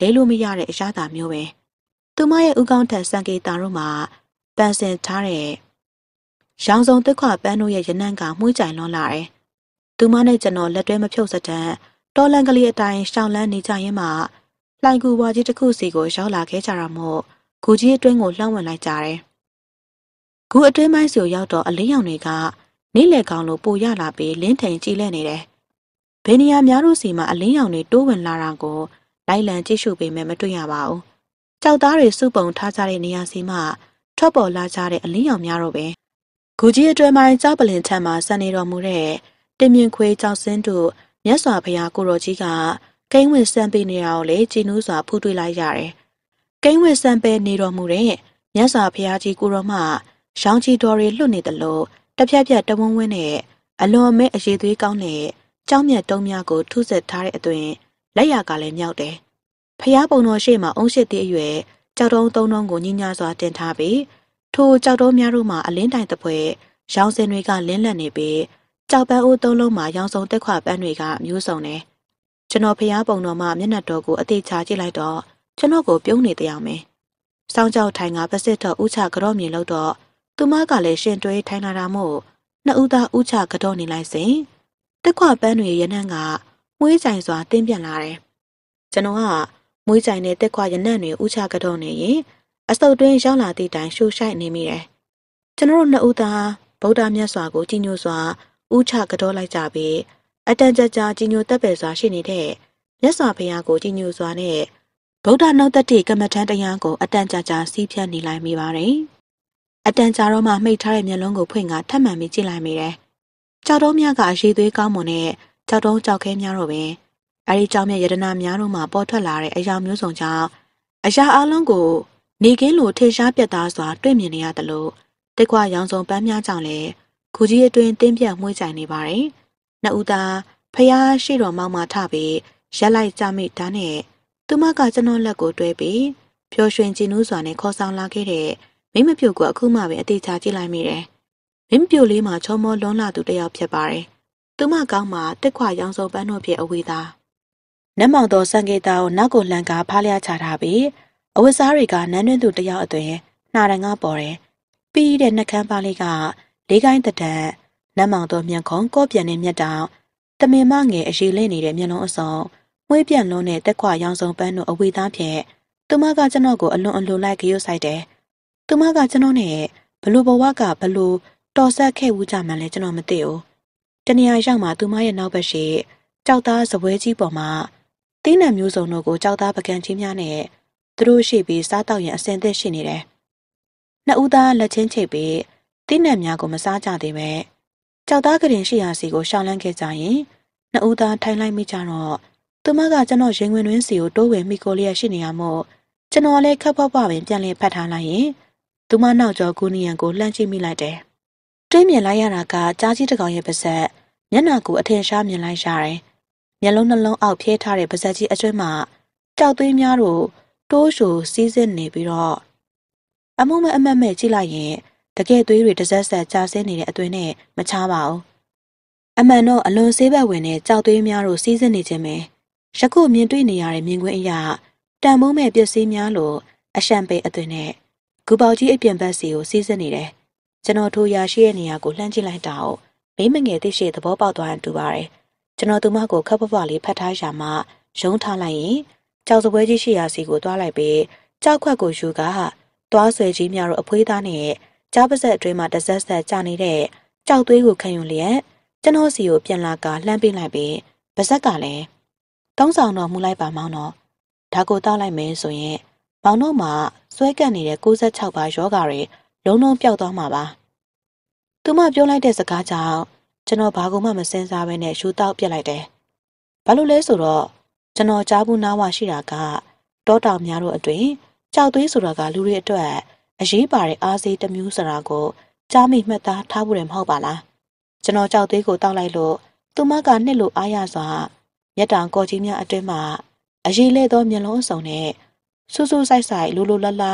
လဲလို့မရတဲ့အရာတာမျိုးပဲ သူမရဲ့ဥကောင်းထက်စံကေတာတို့မှာပန်းစင်ထားတဲ့ရောင်စုံတက်ခွပန်းတို့ရဲ့ရနံ့ကမှုကြိုင်လွန်လာတယ်။သူမနဲ့ကျွန်တော်လက်တွဲမဖြုတ်စတန်တော်လန်ကလေးအတိုင်းရှောင်းလန်းနေကြရင်မှလှိုင်ကူဘွားကြီးတစ်ခုစီကိုရောက်လာခဲ့ကြတာမို့ဂူကြီးအတွင်းကိုလှမ်းဝင်လိုက်ကြတယ်။ဂူအတွင်းပိုင်းစီကိုရောက်တော့အလင်းရောင်တွေကနေ့လယ်ကောင်လိုပိုရလာပြီးလင်းထိန်ကြည်လက်နေတယ်။ဘယ်နေရာများတို့စီမှာအလင်းရောင်တွေတိုးဝင်လာတာကိုလိုက်လံကြည့်ရှုပေမဲ့မတွေ့ရပါဘူး။ ကြောက်သားတွေစုပုံထားကြတဲ့နေရာစီမှာထွက်ပေါ်လာကြတဲ့အလင်းရောင်များတော့ပဲ။ဂူကြီးအတွဲမိုင်းကြောက်ပလင်ထက်မှာဆန်နေတော်မူတဲ့တင်မြင့်ခွေးကြောက်စင်းတို့မြတ်စွာဘုရားကိုတော်ကြီးကကိန်းဝင်စံပေးနေတာကိုလေကြည်နူးစွာဖူးတွေ့လိုက်ရတယ်။ကိန်းဝင်စံပေးနေတော်မူတဲ့မြတ်စွာဘုရားကြီးကိုတော်မှရောင်ချီတော်တွေလွတ်နေတယ်လို့တပြက်ပြက်တဝန်းဝန်းနဲ့အလွန်မဲအရေးသွေးကောင်းတဲ့ကြောင်းမြတ်တုံးများကိုထုဆက်ထားတဲ့အသွင်လက်ရကလည်းမြောက်တယ်။ ဖျားပုံတော်ရှေ့မှာအုံးရှိသည့်အရွယ်ကြောက်တုံးသုံးတုံးကိုညှညာစွာတင်ထားပြီးထိုကြောက်တုံးများတို့မှာအလင်းတိုင်တစ်ဖွဲရောင်စင်တွေကလင်းလက်နေပြီးကြောက်ပန်းအိုးသုံးလုံးမှာရောင်စုံတက်ခွပန်းတွေကမျိုးစုံတယ်။ကျွန်တော်ဖျားပုံတော်မှာမျက်နှာတော်ကိုအသေးချာကြည့်လိုက်တော့ကျွန်တော်ကိုပြုံးနေတရားမယ်။စောင်းကြောက်ထိုင်ကပစစ်တော်ဥချကြော့မြေလို့တော့သူမကလည်းရှင်တွဲထိုင်လာတာမို့နှစ်ဦးသားဥချကြော့နေလိုက်စဉ်တက်ခွပန်းတွေရနံ့ကမွေးကြိုင်စွာတင်းပြန့်လာတယ်။ကျွန်တော်က မွေးကြိုင်တဲ့တက်ခွရနံ့တွေဥချကြော့နေရင်အစုပ်တွင်းရောက်လာသည့်တိုင်ရှူရှိုက်နေမိတယ်။ကျွန်တော်တို့နှစ်ဦးသားဗုဒ္ဓမြတ်စွာကိုကြည်ညိုစွာဥချကတော့လိုက်ကြပြီးအတန်ကြကြကြီးညိုတက်ပယ်စွာရှိနေတဲ့မြတ်စွာဘုရားကိုကြီးညိုစွာနဲ့ဗုဒ္ဓနောက်တတိကမ္မထံတရားကိုအတန်ကြကြစီးဖြတ်နေလိုက်မိပါတယ်။အတန်ကြတော့မှမှိတ်ထားတဲ့မျက်လုံးကိုဖွင့်ကထပ်မှန်ပြီးကြည့်လိုက်မိတယ်။ကြောက်တုံးများကအရေးသွေးကောင်းမွန်တဲ့ကြောက်တုံးကြောက်ခဲများတော့ပင် အဲဒီကြောက်မြတ်ယတနာများတို့မှပေါ်ထွက်လာတဲ့အရာမျိုးစုံကြောင့်အရာအလုံးကို နေကင်းလိုထေရှားပြတ်သားစွာတွေ့မြင်နေရတယ်လို့တက်ခွာရောင်စုံပန်းများကြောင့်လည်းခူကြီးအတွင်းတင်းပြတ်မှုှကြိုင်နေပါတယ်။နှစ်ဦးသားဖះရှိတော်မောင်းမှထပြီးရက်လိုက်ကြမိတာနဲ့သူမကကျွန်တော်လက်ကိုတွဲပြီးပျော်ရွှင်ကြည်နူးစွာနဲ့ခေါ်ဆောင်လာခဲ့တဲ့မိမပြုတ်ကအခုမှပဲအသေးချာကြည့်လိုက်မိတယ်။မိမပြုတ်လေးမှာချောမောလွန်းလာသူတယောက်ဖြစ်ပါတယ်။သူမကောင်းမှာတက်ခွာရောင်စုံပန်းတို့ဖြစ်အဝေးသား။ နတ်မောင်တော်စံကေတာကိုနောက်ကိုလန်ကာဖားလျားချထားပြီးအဝတ်စားတွေကနန်းတွင်းသူတယောက်အသွင်နှာရန်ကပေါ်တယ်။ပြီးတဲ့နှကန်းပါလေးကလေးကိုင်းတဒတ်နတ်မောင်တော်မြန်ခုံကော့ပြန်တဲ့မျက်တောင်တမင်မငယ်အရေးလဲနေတဲ့မျက်လုံးအစုံမွေးပြန့်လုံးတဲ့တက်ခွာရောင်စုံပန်းတို့အဝေးသားဖြင့်သူမကကျွန်တော်ကိုအလွန်အလိုလိုက်ကြရွဆိုင်တယ်။သူမကကျွန်တော်နဲ့ဘလို့ဘဝကဘလို့တော်ဆက်ခဲ့ဝူးကြမှန်းလဲကျွန်တော်မသိဘူး။တနေရာရောက်မှသူမရဲ့နောက်ဘက်ရှိကြောက်သားစပွဲကြီးပေါ်မှာ တင်းနံမျိုးစုံတို့ကိုကြောက်သားပကံကြီးများနဲ့သူတို့ရှိပြီးစားတော့ရင်အစင်သက်ရှိနေတယ်။နှစ်ဦးသားလက်ချင်းချိတ်ပြီးတင်းနံများကိုမစားကြသေးပဲကြောက်သားကရင်ရှိရာစီကိုရှောင်းလန်းခဲ့ကြရင်နှစ်ဦးသားထိုင်လိုက်မိကြတော့သူမကကျွန်တော်ရင်ဝင်တွင်းစီကိုတိုးဝင်မိကိုလျက်ရှိနေရမို့ကျွန်တော်လည်းခက်ဖွက်ဖွက်ပင်ပြန်လည်ဖတ်ထားလိုက်ရင်သူမနောက်ကျော်ကူနီယံကိုလှမ်းကြည့်မိလိုက်တယ်။တွေးမြင်လိုက်ရတာကကြားကြီးတကောင်ရဲ့ပါဇက်မျက်နှာကိုအထင်ရှားမြင်လိုက်ရတယ်။ မျက်လုံးနှလုံးအောက်ဖြဲထားတဲ့ပါဇက်ကြီးအတွင်းမှာကြောက်သွေးများတို့တိုးရှိုစီးစစ်နေပြီးတော့အမုံမအမတ်မဲ့ကြည့်လိုက်ရင်တကယ်သွေးတွေတစ်စက်ဆက်ကြာဆင်းနေတဲ့အသွင်နဲ့မချပါဘူးအမှန်တော့အလွန်ဆေးဘက်ဝင်တဲ့ကြောက်သွေးများတို့စီးစစ်နေခြင်းပဲယခုမြင်တွေ့နေရတဲ့မြင်ကွင်းအရာတန်မိုးမဲ့ပစ္စည်းများလို့အရှံပေအသွင်နဲ့ဂူပေါကြီးအပြင်ဘက်စီကိုစီးစစ်နေတယ်ကျွန်တော်ထိုရာရှိရဲ့နေရာကိုလှမ်းကြည့်လိုက်တာ哦မိမငယ်သိရှိသဘောပေါက်သွားရင်တူပါတယ် ကျွန်တော်သူမကိုခပ်ပပလေးဖတ်ထားရှာမှရုံးထားလိုက်ရင်ကြောက်စပွဲကြီးရှိရာစီကိုတွားလိုက်ပြီးကြောက်ခွက်ကိုယူကသွားဆွဲကြီးများတို့အဖွေးသားနဲ့ကြားပါဆက်အတွင်းမှာတစက်ဆက်ကြာနေတဲ့ကြောက်သွေးကိုခံယူလျက်ကျွန်တော်စီကိုပြန်လာကလှမ်းပေးလိုက်ပြီးပါဇက်ကလည်းတောင်းဆောင်တော်မူလိုက်ပါမောင်းတော့ဒါကိုတောက်လိုက်မယ်ဆိုရင်မောင်တို့မှာဆွဲကပ်နေတဲ့66ပါယောဂါတွေလုံးလုံးပျောက်သွားမှာပါ။သူမပြောလိုက်တဲ့စကားကြောင့် ကျွန်တော်ဘာကူမှမစင်စားဘဲနဲ့ရှူတောက်ပြစ်လိုက်တယ်။ဘာလို့လဲဆိုတော့ကျွန်တော်ကြားဘူးနားဝရှိတာကတောတောင်များတို့အတွင်ကြောက်သွေးဆိုတာကလူတွေအတွက်အရေးပါတဲ့အားစေးတစ်မျိုးဆိုတာကိုကြားမိမှတ်သားထားဖို့ရမဟုတ်ပါလား။ကျွန်တော်ကြောက်သွေးကိုတောက်လိုက်လို့သူမကနှစ်လို့အားရစွာမျက်တောင်ကော်ကြီးများအတွင်းမှာအရေးလဲသောမျက်လုံးအစုံနဲ့ဆူဆူဆိုင်ဆိုင်လိုလိုလလာ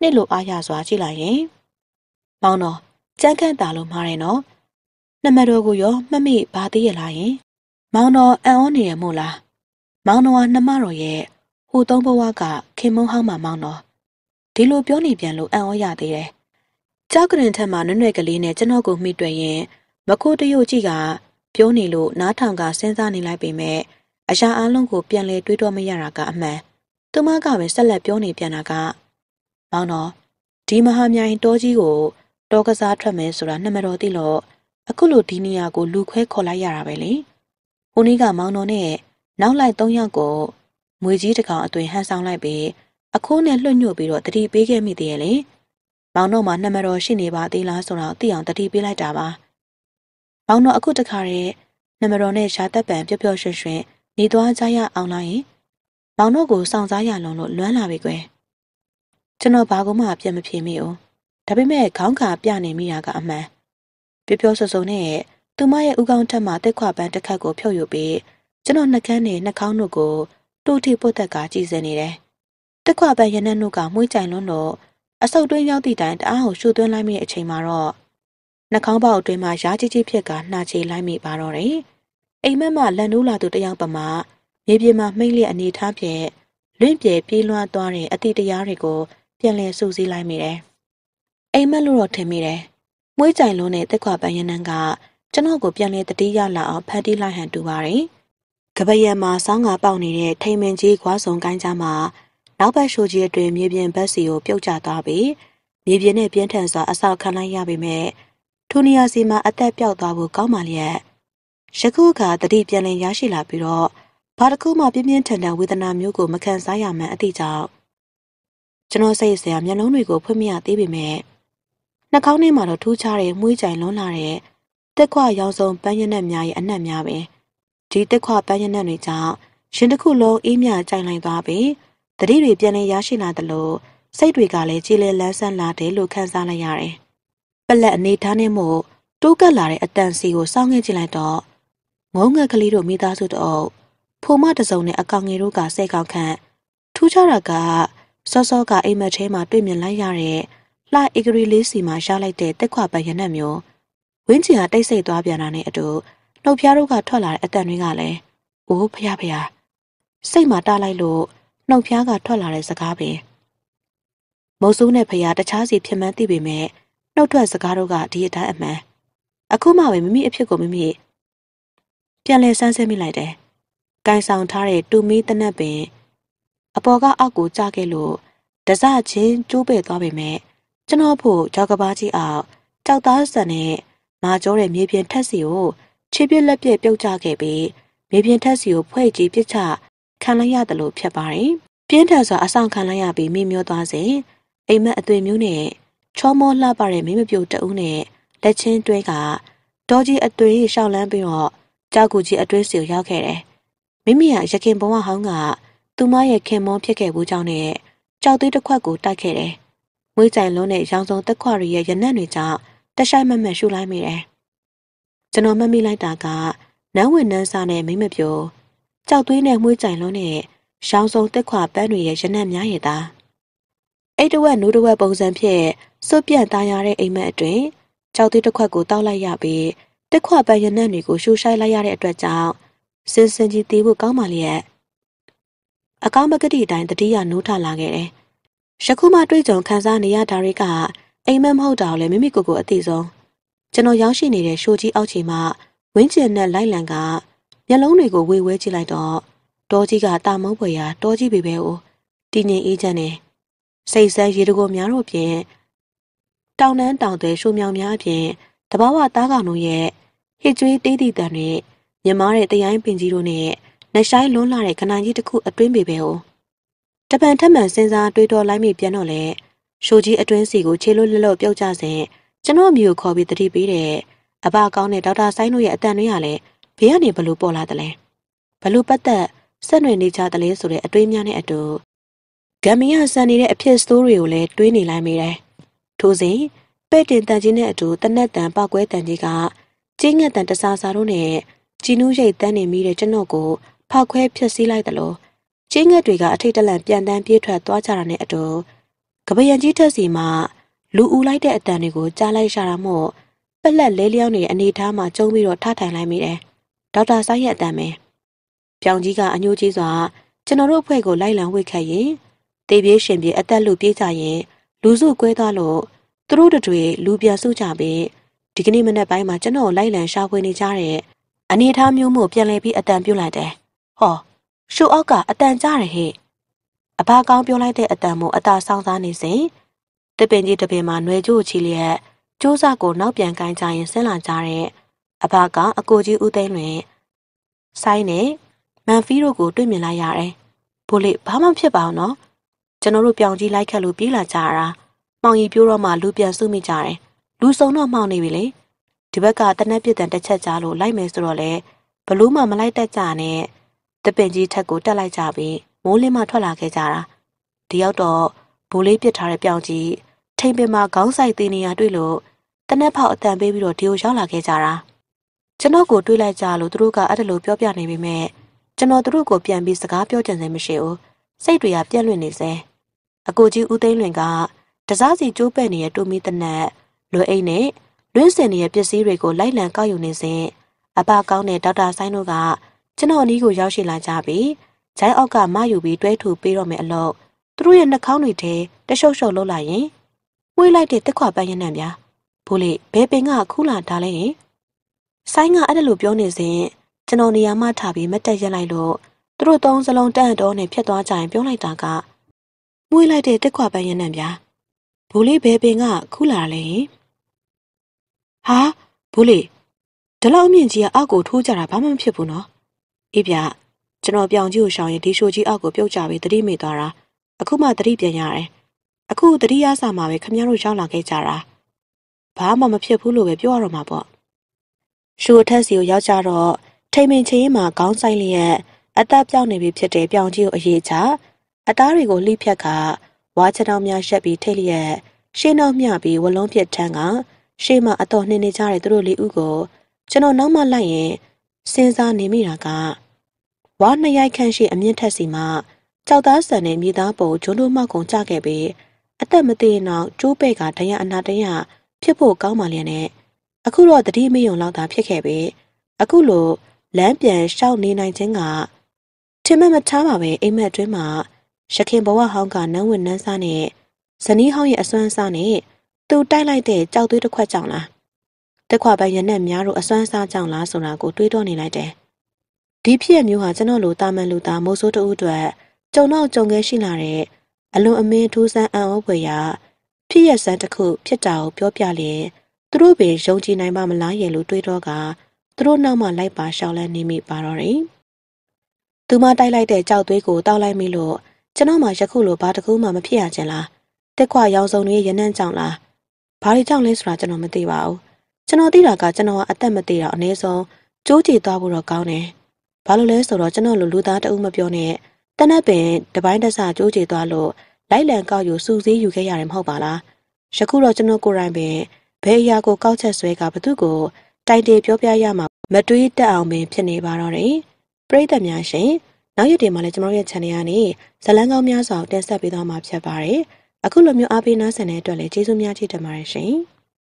နှစ်လိုအားရစွာကြည့်လိုက်ရင်မောင်တော်ကြမ်းခန့်တာလို့မှားတယ်နော် နှမတော်ကိုရောမှတ်မိပါသေးရလားယင်မောင်တော်အံ့ဩနေရမို့လားမောင်တော်ကနှမတော်ရဲ့ဟိုသုံးဘဝကခင်မုန်းဟောင်းမှာမောင်တော်ဒီလိုပြောနေပြန်လို့အံ့ဩရသေးတယ်ကြောက်ကရင်ထက်မှာနွဲ့နွဲ့ကလေးနဲ့ကျွန်တော်ကိုမိတွေ့ရင်မခိုးတရုတ်ကြီးကပြောနေလို့နားထောင်ကစဉ်းစားနေလိုက်ပေမဲ့အရာအလုံးကိုပြန်လဲတွေးတော့မရတာကအမှန်သူမကပဲဆက်လက်ပြောနေပြန်တာကမောင်တော်ဒီမဟာမြိုင်တောကြီးကိုတောကစားထွက်မယ်ဆိုတာနှမတော်သိလို့ အခုလိုဒီနေရာကိုလူခွဲခေါ်လိုက်ရတာပဲလေဟိုနေ့ကမောင်တော်နဲ့နောက်လိုက်၃ယောက်ကိုမွေကြီးတကောင်အသွင်ဟန်ဆောင်လိုက်ပြီးအခိုးနဲ့လွှတ်ညွတ်ပြီးတော့တတိပေးခဲ့မိသေးရဲ့လေမောင်တော်မှာနှမတော်ရှိနေပါသေးလားဆိုတော့သိအောင်တတိပေးလိုက်တာပါမောင်တော်အခုတခါတည်းနှမတော်နဲ့ရှားသက်ပံပျော့ပျော့ရွှင်ရွှင်နေသွားကြရအောင်လားယင်မောင်တို့ကိုစောင့်စားရလုံးလို့လွမ်းလာပြီကွယ်ကျွန်တော်ဘာမှအပြတ်မဖြေမိဘူးဒါပေမဲ့ခေါင်းခါပြနေမိတာကအမှန် ပြပြောဆဆုံနဲ့သူမရဲ့ဥကောင်းထက်မှတက်ခွပန်းတစ်ခတ်ကိုဖြုတ်ယူပြီးကျွန်တော်နှကန်းနဲ့နှာခေါင်းတို့ကိုတူတီပုတ်သက်ကကြည်စင်နေတယ်တက်ခွပန်းရနက်နုကမှုှကြိုင်လွန်းတော့အဆုတ်တွင်းရောက်သည့်တိုင်တအားကိုရှူသွင်းလိုက်မိတဲ့အချိန်မှာတော့နှာခေါင်းပေါက်အတွင်းမှာရားကြီးကြီးဖြစ်ကနှာချေလိုက်မိပါတော့တယ်အိမ်မက်မှလန်နိုးလာသူတယောက်ပမာမြေပြင်မှာမှိတ်လျက်အနေထားဖြင့်လွင့်ပြေပြေးလွှားသွားတဲ့အသည့်တရားတွေကိုပြန်လည်စူးစီးလိုက်မိတယ်။အိမ်မက်လို့တော့ထင်မိတယ်။ မွေးကြိုင်လုံးနဲ့တက်ခွာပန်းရနန်းကကျွန်တော်ကိုပြန်လည်တတိယလာအောင်ဖန်တီးလိုက်ဟန်တူပါတယ်။ကပယံမှာစောင်းငါပေါက်နေတဲ့ထိန်မင်ကြီးခွားစုံကိုင်းကြမှာနောက်ဘက်ရှိုးကြီးအတွင်မြေပြင်ဘက်စီကိုပြုတ်ကျသွားပြီးမြေပြင်နဲ့ပြင်းထန်စွာအဆောက်ခံလိုက်ရပေမဲ့ထူနီယာစီမှာအသက်ပြောက်သွားဖို့ကောင်းပါလျက်ယခုအခါတတိပြန်လည်ရရှိလာပြီးတော့ဘာတစ်ခုမှပြင်းပြင်းထန်ထန်ဝေဒနာမျိုးကိုမခံစားရမှန်းအသိကြောင့်ကျွန်တော်စိတ်ဆရာမျက်လုံးတွေကိုဖွင့်မရသေးပေမဲ့ နှာခေါင်းထဲမှာတော့ထူးခြားတဲ့မွှေးကြိုင်လွန်းလာတဲ့တက်ခွရောင်စုံပန်းရနက်များရဲ့အနက်များပဲဒီတက်ခွပန်းရနက်တွေကြောင့်ရှင်တစ်ခုလုံးအေးမြကြိုင်လိုက်သွားပြီးတတိတွေပြန်လည်ရရှိလာသလိုစိတ်တွေကလည်းကြည်လည်လန်းဆန်းလာတယ်လို့ခံစားလိုက်ရတယ်ပလက်အနေထားနဲ့မို့တိုးကပ်လာတဲ့အတန်စီကိုစောင်းငင်ကြည့်လိုက်တော့ငုံငက်ကလေးတို့မိသားစုတအုပ်ဖိုမတစုံနဲ့အကောင်ငယ်တို့ကစိတ်ကောက်ခန့်ထူးခြားတာကစောစောကအိမ်မက်ထဲမှာတွေ့မြင်လိုက်ရတဲ့ လှအီဂရီလေးစီမှာရလိုက်တဲ့တက်ခွပရနက်မျိုးဝင်းချီဟာတိတ်ဆိတ်သွားပြန်တာနဲ့အတူနှုတ်ဖျားတို့ကထွက်လာတဲ့အတန်တွေကလည်းအိုးဖျားဖျားစိတ်မှာတားလိုက်လို့နှုတ်ဖျားကထွက်လာတဲ့စကားပင်မုတ်ဆိုးနဲ့ဖျားတခြားစီဖြစ်မှန်းသိပေမဲ့နှုတ်ထွက်စကားတို့ကဒီအတိုင်းအမှန်အခုမှပဲမိမိအဖြစ်ကိုမိမိပြန်လဲဆန်းစစ်မိလိုက်တယ်။ကင်ဆောင်ထားတဲ့တူမီတနက်ပင် အပေါ်ကအောက်ကိုကျခဲ့လို့တစချင်းကျိုးပဲ့သွားပေမဲ့ ကျွန်တော်ဖို့ကြောက်ကဘာကြီးအောင်ကြောက်သားဆန်နဲ့မာကျောတဲ့မြေပြင်ထက်စီကိုခြေပြက်လက်ပြက်ပြုတ်ကျခဲ့ပြီးမြေပြင်ထက်စီကိုဖွဲ့ကြည့်ပြစ်ချခံလိုက်ရတယ်လို့ဖြစ်ပါတယ်။ပြင်းထန်စွာအဆောင်ခံလိုက်ရပြီးမိမျောသွားစဉ်အိမ်မက်အသွင်မျိုးနဲ့ချောမောလှပတဲ့မိမပြိုတအုပ်နဲ့လက်ချင်းတွဲကဒေါ်ကြီးအသွေးရှောက်လန်းပြီးတော့ကြောက်ကူကြီးအတွင်းစီကိုရောက်ခဲ့တယ်။မိမိကရခင်ဘဝဟောင်းကသူမရဲ့ခင်မောဖြစ်ခဲ့ဘူးကြောင်းနဲ့ကြောက်သေးတစ်ခွက်ကိုတိုက်ခဲ့တယ်။ မွေးကြိုင်လုံးနဲ့ရောင်စုံတက်ခွရီရဲ့ရနက်တွေကြောင့်တရှိုက်မမက်ရှူလိုက်မိတယ်။ကျွန်တော်မှတ်မိလိုက်တာကနန်းဝင်နန်းစားနဲ့မိမပြိုကြောက်သွေးနဲ့မွေးကြိုင်လုံးနဲ့ရှောင်းစုံတက်ခွာပန်းတွေရဲ့ရနံ့များရဲ့သားအိတ်တဝက်နိုးတဝက်ပုံစံဖြင့်စွတ်ပြန့်သားရတဲ့အိမ်မက်အတွင်ကြောက်သေးတစ်ခွက်ကိုတောက်လိုက်ရပြီးတက်ခွာပန်းရနံ့တွေကိုရှူရှိုက်လိုက်ရတဲ့အတွက်ကြောင့်စင်စင်ကြီးသေးဖို့ကောင်းပါလျက်အကောင်းမကတိတိုင်းတတိယနိုးထလာခဲ့တယ်။ ယခုမှတွေ့ကြုံခံစားနေရတာတွေကအိမ်မက်မဟုတ်တာကိုလည်းမိမိကိုယ်ကိုအသိဆုံးကျွန်တော်ရောက်ရှိနေတဲ့ရှိုးကြီးအောက်ခြေမှာဝင်းကျင်နဲ့လိုက်လံကမျက်လုံးတွေကိုဝေဝဲကြည့်လိုက်တော့တောကြီးကတာမုံဖွယ်ရာတောကြီးပေပဲကိုတည်ငြိမ်အေးချမ်းနေစိတ်ဆန်းရေတကိုများတို့ဖြင့်တောင်တန်းတောင်သွဲရှုံမြောင်များဖြင့်တဘာဝသားကောင်တို့ရဲ့ဟစ်ကြွေးတေးသည့်တန်နဲ့မြမားတဲ့တရိုင်းပင်ကြီးတို့နဲ့နှဆိုင်လွန်းလာတဲ့ခနိုင်ကြီးတစ်ခုအတွင်းပေပဲကို တပန်ထက်မှန်စဉ်းစားတွေးတောလိုက်မိပြန်တော့လေရှိုကြီးအတွင်းစီကိုခြေလွတ်လွတ်ပြုတ်ကြစဉ်ကျွန်တော်မျိုးခေါ်ပြီးတတိပေးတဲ့အဘကောင်းတဲ့ဒေါက်တာဆိုင်တို့ရဲ့အတန်တွေကလည်းဘေးကနေဘလို့ပေါ်လာတယ်လဲဘလို့ပတ်သက်ဆက်နွယ်နေကြတယ်လဲဆိုတဲ့အတွေးများနဲ့အတူဂမ်မီယာဆန်နေတဲ့အဖြစ်ဆိုးတွေကိုလည်းတွေးနေလိုက်မိတယ်ထို့စဉ်ပဲ့တင်တန်ကြီးနဲ့အတူတနက်တန်ပောက်ကွဲတန်ကြီးကကျင်းငက်တန်တစားစားတို့နဲ့ជីနူးရိတ်တန်းနေမိတဲ့ကျွန်တော်ကိုဖောက်ခွဲဖျက်ဆီးလိုက်တယ်လို့ ကျင်းငက်တွေကအထိတ်တလန့်ပြန်တန်းပြေးထွက်သွားကြတာနဲ့အတူကပယံကြီးထက်စီမှာလူဦးလိုက်တဲ့အတန်တွေကိုကြားလိုက်ရတာမို့ပက်လက်လေးလျောင်းနေတဲ့အနေထားမှာကျုံပြီးတော့ထထိုင်လိုက်မိတယ်။ဒေါက်တာဆိုင်ရဲ့အတန်ပဲ။ပြောင်ကြီးကအညိုးကြီးစွာကျွန်တော်တို့အဖွဲ့ကိုလိုက်လံဝိတ်ခတ်ရင်တေးပြေးရှင်ပြေးအသက်လူပြေးကြရင်လူစုကွဲသွားလို့သူတို့တွေလူပြန်စုကြပြီးဒီကနေ့မနေ့ပိုင်းမှာကျွန်တော်လိုက်လံရှာဖွေနေကြတဲ့အနေထားမျိုးမျိုးပြန်လဲပြီးအတန်ပြုတ်လိုက်တယ်။ဟော ရှူအောက်ကအတန်ကြားတယ်ဟဲ့။အဘကောင်းပြောလိုက်တဲ့အတန်မို့အသာဆောင်စားနေစဉ်တပင်ကြီးတပင်မှာနှွေကြိုးချီလျက်ကျိုးစားကိုနောက်ပြန်ကိုင်းကြရင်ဆင်းလာကြတဲ့အဘကအကိုကြီးဦးသိန်းလွင်ဆိုင်းနဲ့မန်ဖီတို့ကိုတွေ့မြင်လိုက်ရတယ်။ဘိုးလေးဘာမှဖြစ်ပါဘူးနော်။ကျွန်တော်တို့ပြောင်ကြီးလိုက်ခတ်လို့ပြေးလာကြတာ။မောင်ကြီးပြိုးတော့မှလူပြန်စုမိကြတယ်။လူစုံတော့မှောင်နေပြီလေ။ဒီဘက်ကတနက်ပြစ်တန်တစ်ချက်ကြားလို့လိုက်မယ်ဆိုတော့လေဘလို့မှမလိုက်တတ်ကြနဲ့ တပင်ကြီးထက်ကိုတက်လိုက်ကြပြီးမိုးလင်းမှထွက်လာခဲ့ကြတာ။ဒီရောက်တော့ဘိုးလေးပစ်ထားတဲ့ပြောင်ကြီးထိန်ပင်မှာခေါင်းဆိုင်သေးနေရတွေ့လို့တနက်ဖောက်အတန်ပေးပြီးတော့ဒီကိုရောက်လာခဲ့ကြတာကျွန်တော်ကိုတွေးလိုက်ကြလို့သူတို့ကအဲ့ဒါလိုပြောပြနေပေမဲ့ကျွန်တော်သူတို့ကိုပြန်ပြီးစကားပြောကြံစဲမရှိဘူးစိတ်တွေကပြက်လွင့်နေစေအကိုကြီးဦးသိန်းလွင်ကတစားစီကျိုးပဲ့နေတဲ့တူမီတနက်လွယ်အိတ်နဲ့လွင်းစင်နေတဲ့ပစ္စည်းတွေကိုလိုက်လံကောက်ယူနေစဉ်အဘကောင်းတဲ့ဒေါက်တာဆိုင်တို့က ကျွန်တော်အနီးကိုရောက်ရှိလာကြပြီးဂျိုင်းအောက်ကမယူပြီးတွဲထူပေးတော့မယ်အလို့သူတို့ရဲ့နှာခေါင်းတွေထဲတရှုပ်ရှုပ်လှုပ်လိုက်ရင်ဝေးလိုက်တဲ့တက်ခွာပန်းရနံ့ဗျာဘိုးလေးဘယ်ပင်ကခုလာထားလဲဆိုင်းကအဲ့ဒါလိုပြောနေစဉ်ကျွန်တော်နေရာမှထားပြီးမတက်ရက်လိုက်လို့သူတို့သုံးစလုံးတန့်တော်နဲ့ဖြတ်သွားကြရင်ပြောလိုက်တာကမွေးလိုက်တဲ့တက်ခွာပန်းရနံ့ဗျာဘိုးလေးဘယ်ပင်ကခုလာလဲဟာဘိုးလေးဒီလောက်အမြင့်ကြီးကအောက်ကိုထိုးကြတာဘာမှမဖြစ်ဘူးနော် အေးဗျကျွန်တော်ပြောင်ကြီးကိုရှောင်ရင်ဒီရှိုကြီးအောက်ကိုပြုတ်ကြပြီးတတိမိသွားတာအခုမှတတိပြန်ရတယ်အခုတတိယဆာမှာပဲခမရတို့ရောက်လာခဲ့ကြတာဘာမှမဖြစ်ဘူးလို့ပဲပြောရတော့မှာပေါ့ရှူထက်စီကိုရောက်ကြတော့ထိန်မင်ချင်းမှာခေါင်းဆိုင်လျက်အသက်ပြောင်းနေပြီဖြစ်တဲ့ပြောင်ကြီးကိုအရေးချအသားတွေကိုလှိဖြက်ကဝါချတောင်များရှက်ပြီးထိတ်လျက်ရှင်းနောက်မျှပြီးဝလုံးပြစ်ထန်းကရှေ့မှာအတော်နှင်းနေကြတဲ့သူတို့လေးဦးကိုကျွန်တော်နောက်မှလိုက်ရင် စဉ်းစားနေမိတာကဝါနှစ်ရိုက်ခန့်ရှိအမြင့်ထက်စီမှာကြောက်သားဆန်နဲ့မြေသားပုံဂျွန်းတို့မှောက်ကုန်ကြခဲ့ပြီးအသက်မသေးနောက်ကျိုးပဲ့ကဒရအနာတရဖြစ်ဖို့ကောင်းပါလျက်နဲ့အခုတော့တတိမယုံလောက်သာဖြစ်ခဲ့ပြီအခုလိုလမ်းပြန်ရှောက်နေနိုင်ခြင်းကထင်မှတ်မထားပါပဲအိမ်မက်အတွင်းမှာရခင်ဘဝဟောင်းကနန်းဝင်နန်းစားနဲ့ဇနီးဟောင်းရဲ့အစွမ်းစားနဲ့သူတိုက်လိုက်တဲ့ကြောက်သွေးတစ်ခွက်ကြောင့်လား တက်ခွာပိုင်ရနဲ့များတို့အစွမ်းစားကြောင့်လားဆိုတာကိုတွေးတောနေလိုက်တယ်ဒီဖြစ်ရမျိုးဟာကျွန်တော်လိုတာမန်လူသားမိုးစိုးတူအတွက်ကြုံတော့ကြုံခဲရှိလာတဲ့အလွန်အမင်းထူးဆန်းအံ့ဩဖွယ်ရာဖြစ်ရစမ်းတစ်ခုဖြစ်တာကိုပြောပြလျင်သူတို့ပင်ယုံကြည်နိုင်ပါမလားရဲ့လို့တွေးတော့ကသူတို့နောက်မှလိုက်ပါရှောက်လန်းနေမိပါတော့တယ်။သူမတိုက်လိုက်တဲ့ကြောက်သွေးကိုတောက်လိုက်မိလို့ကျွန်တော်မှယခုလိုဘာတကူမှမဖြစ်ရခြင်းလားတက်ခွာရောင်စုံတွေရနံ့ကြောင်လားဘာတွေကြောင့်လဲဆိုတာကျွန်တော်မသိပါဘူး ကျွန်တော်သိတာကကျွန်တော်ကအသက်မသေးတော့အနည်းဆုံးကြိုးကြည်သွားဖို့တော့ကောင်းတယ်ဘာလို့လဲဆိုတော့ကျွန်တော်လိုလူသားတအုပ်မပြောနဲ့တနက်ပင်တပိုင်းတစကြိုးကြည်သွားလို့လိုက်လံကောက်ယူစူးစည်းယူခဲ့ရတယ်မဟုတ်ပါလားယခုတော့ကျွန်တော်ကိုယ်တိုင်ပင်ဘယ်အရာကိုကောက်ချက်ဆွဲကဘသူကိုတိုင်တေပြောပြရမှာမတွေးတက်အောင်ပင်ဖြစ်နေပါတော့တယ်ပရိသတ်များရှင်နောက်ရက်တွေမှာလည်းကျွန်တော်တို့ရဲ့ channel ကနေဇလန်းကောင်းများစွာတင်ဆက်ပေးသွားမှာဖြစ်ပါတယ်အခုလိုမျိုးအားပေးနားဆင်တဲ့အတွက်လည်းကျေးဇူးများကြီးတင်ပါတယ်ရှင်။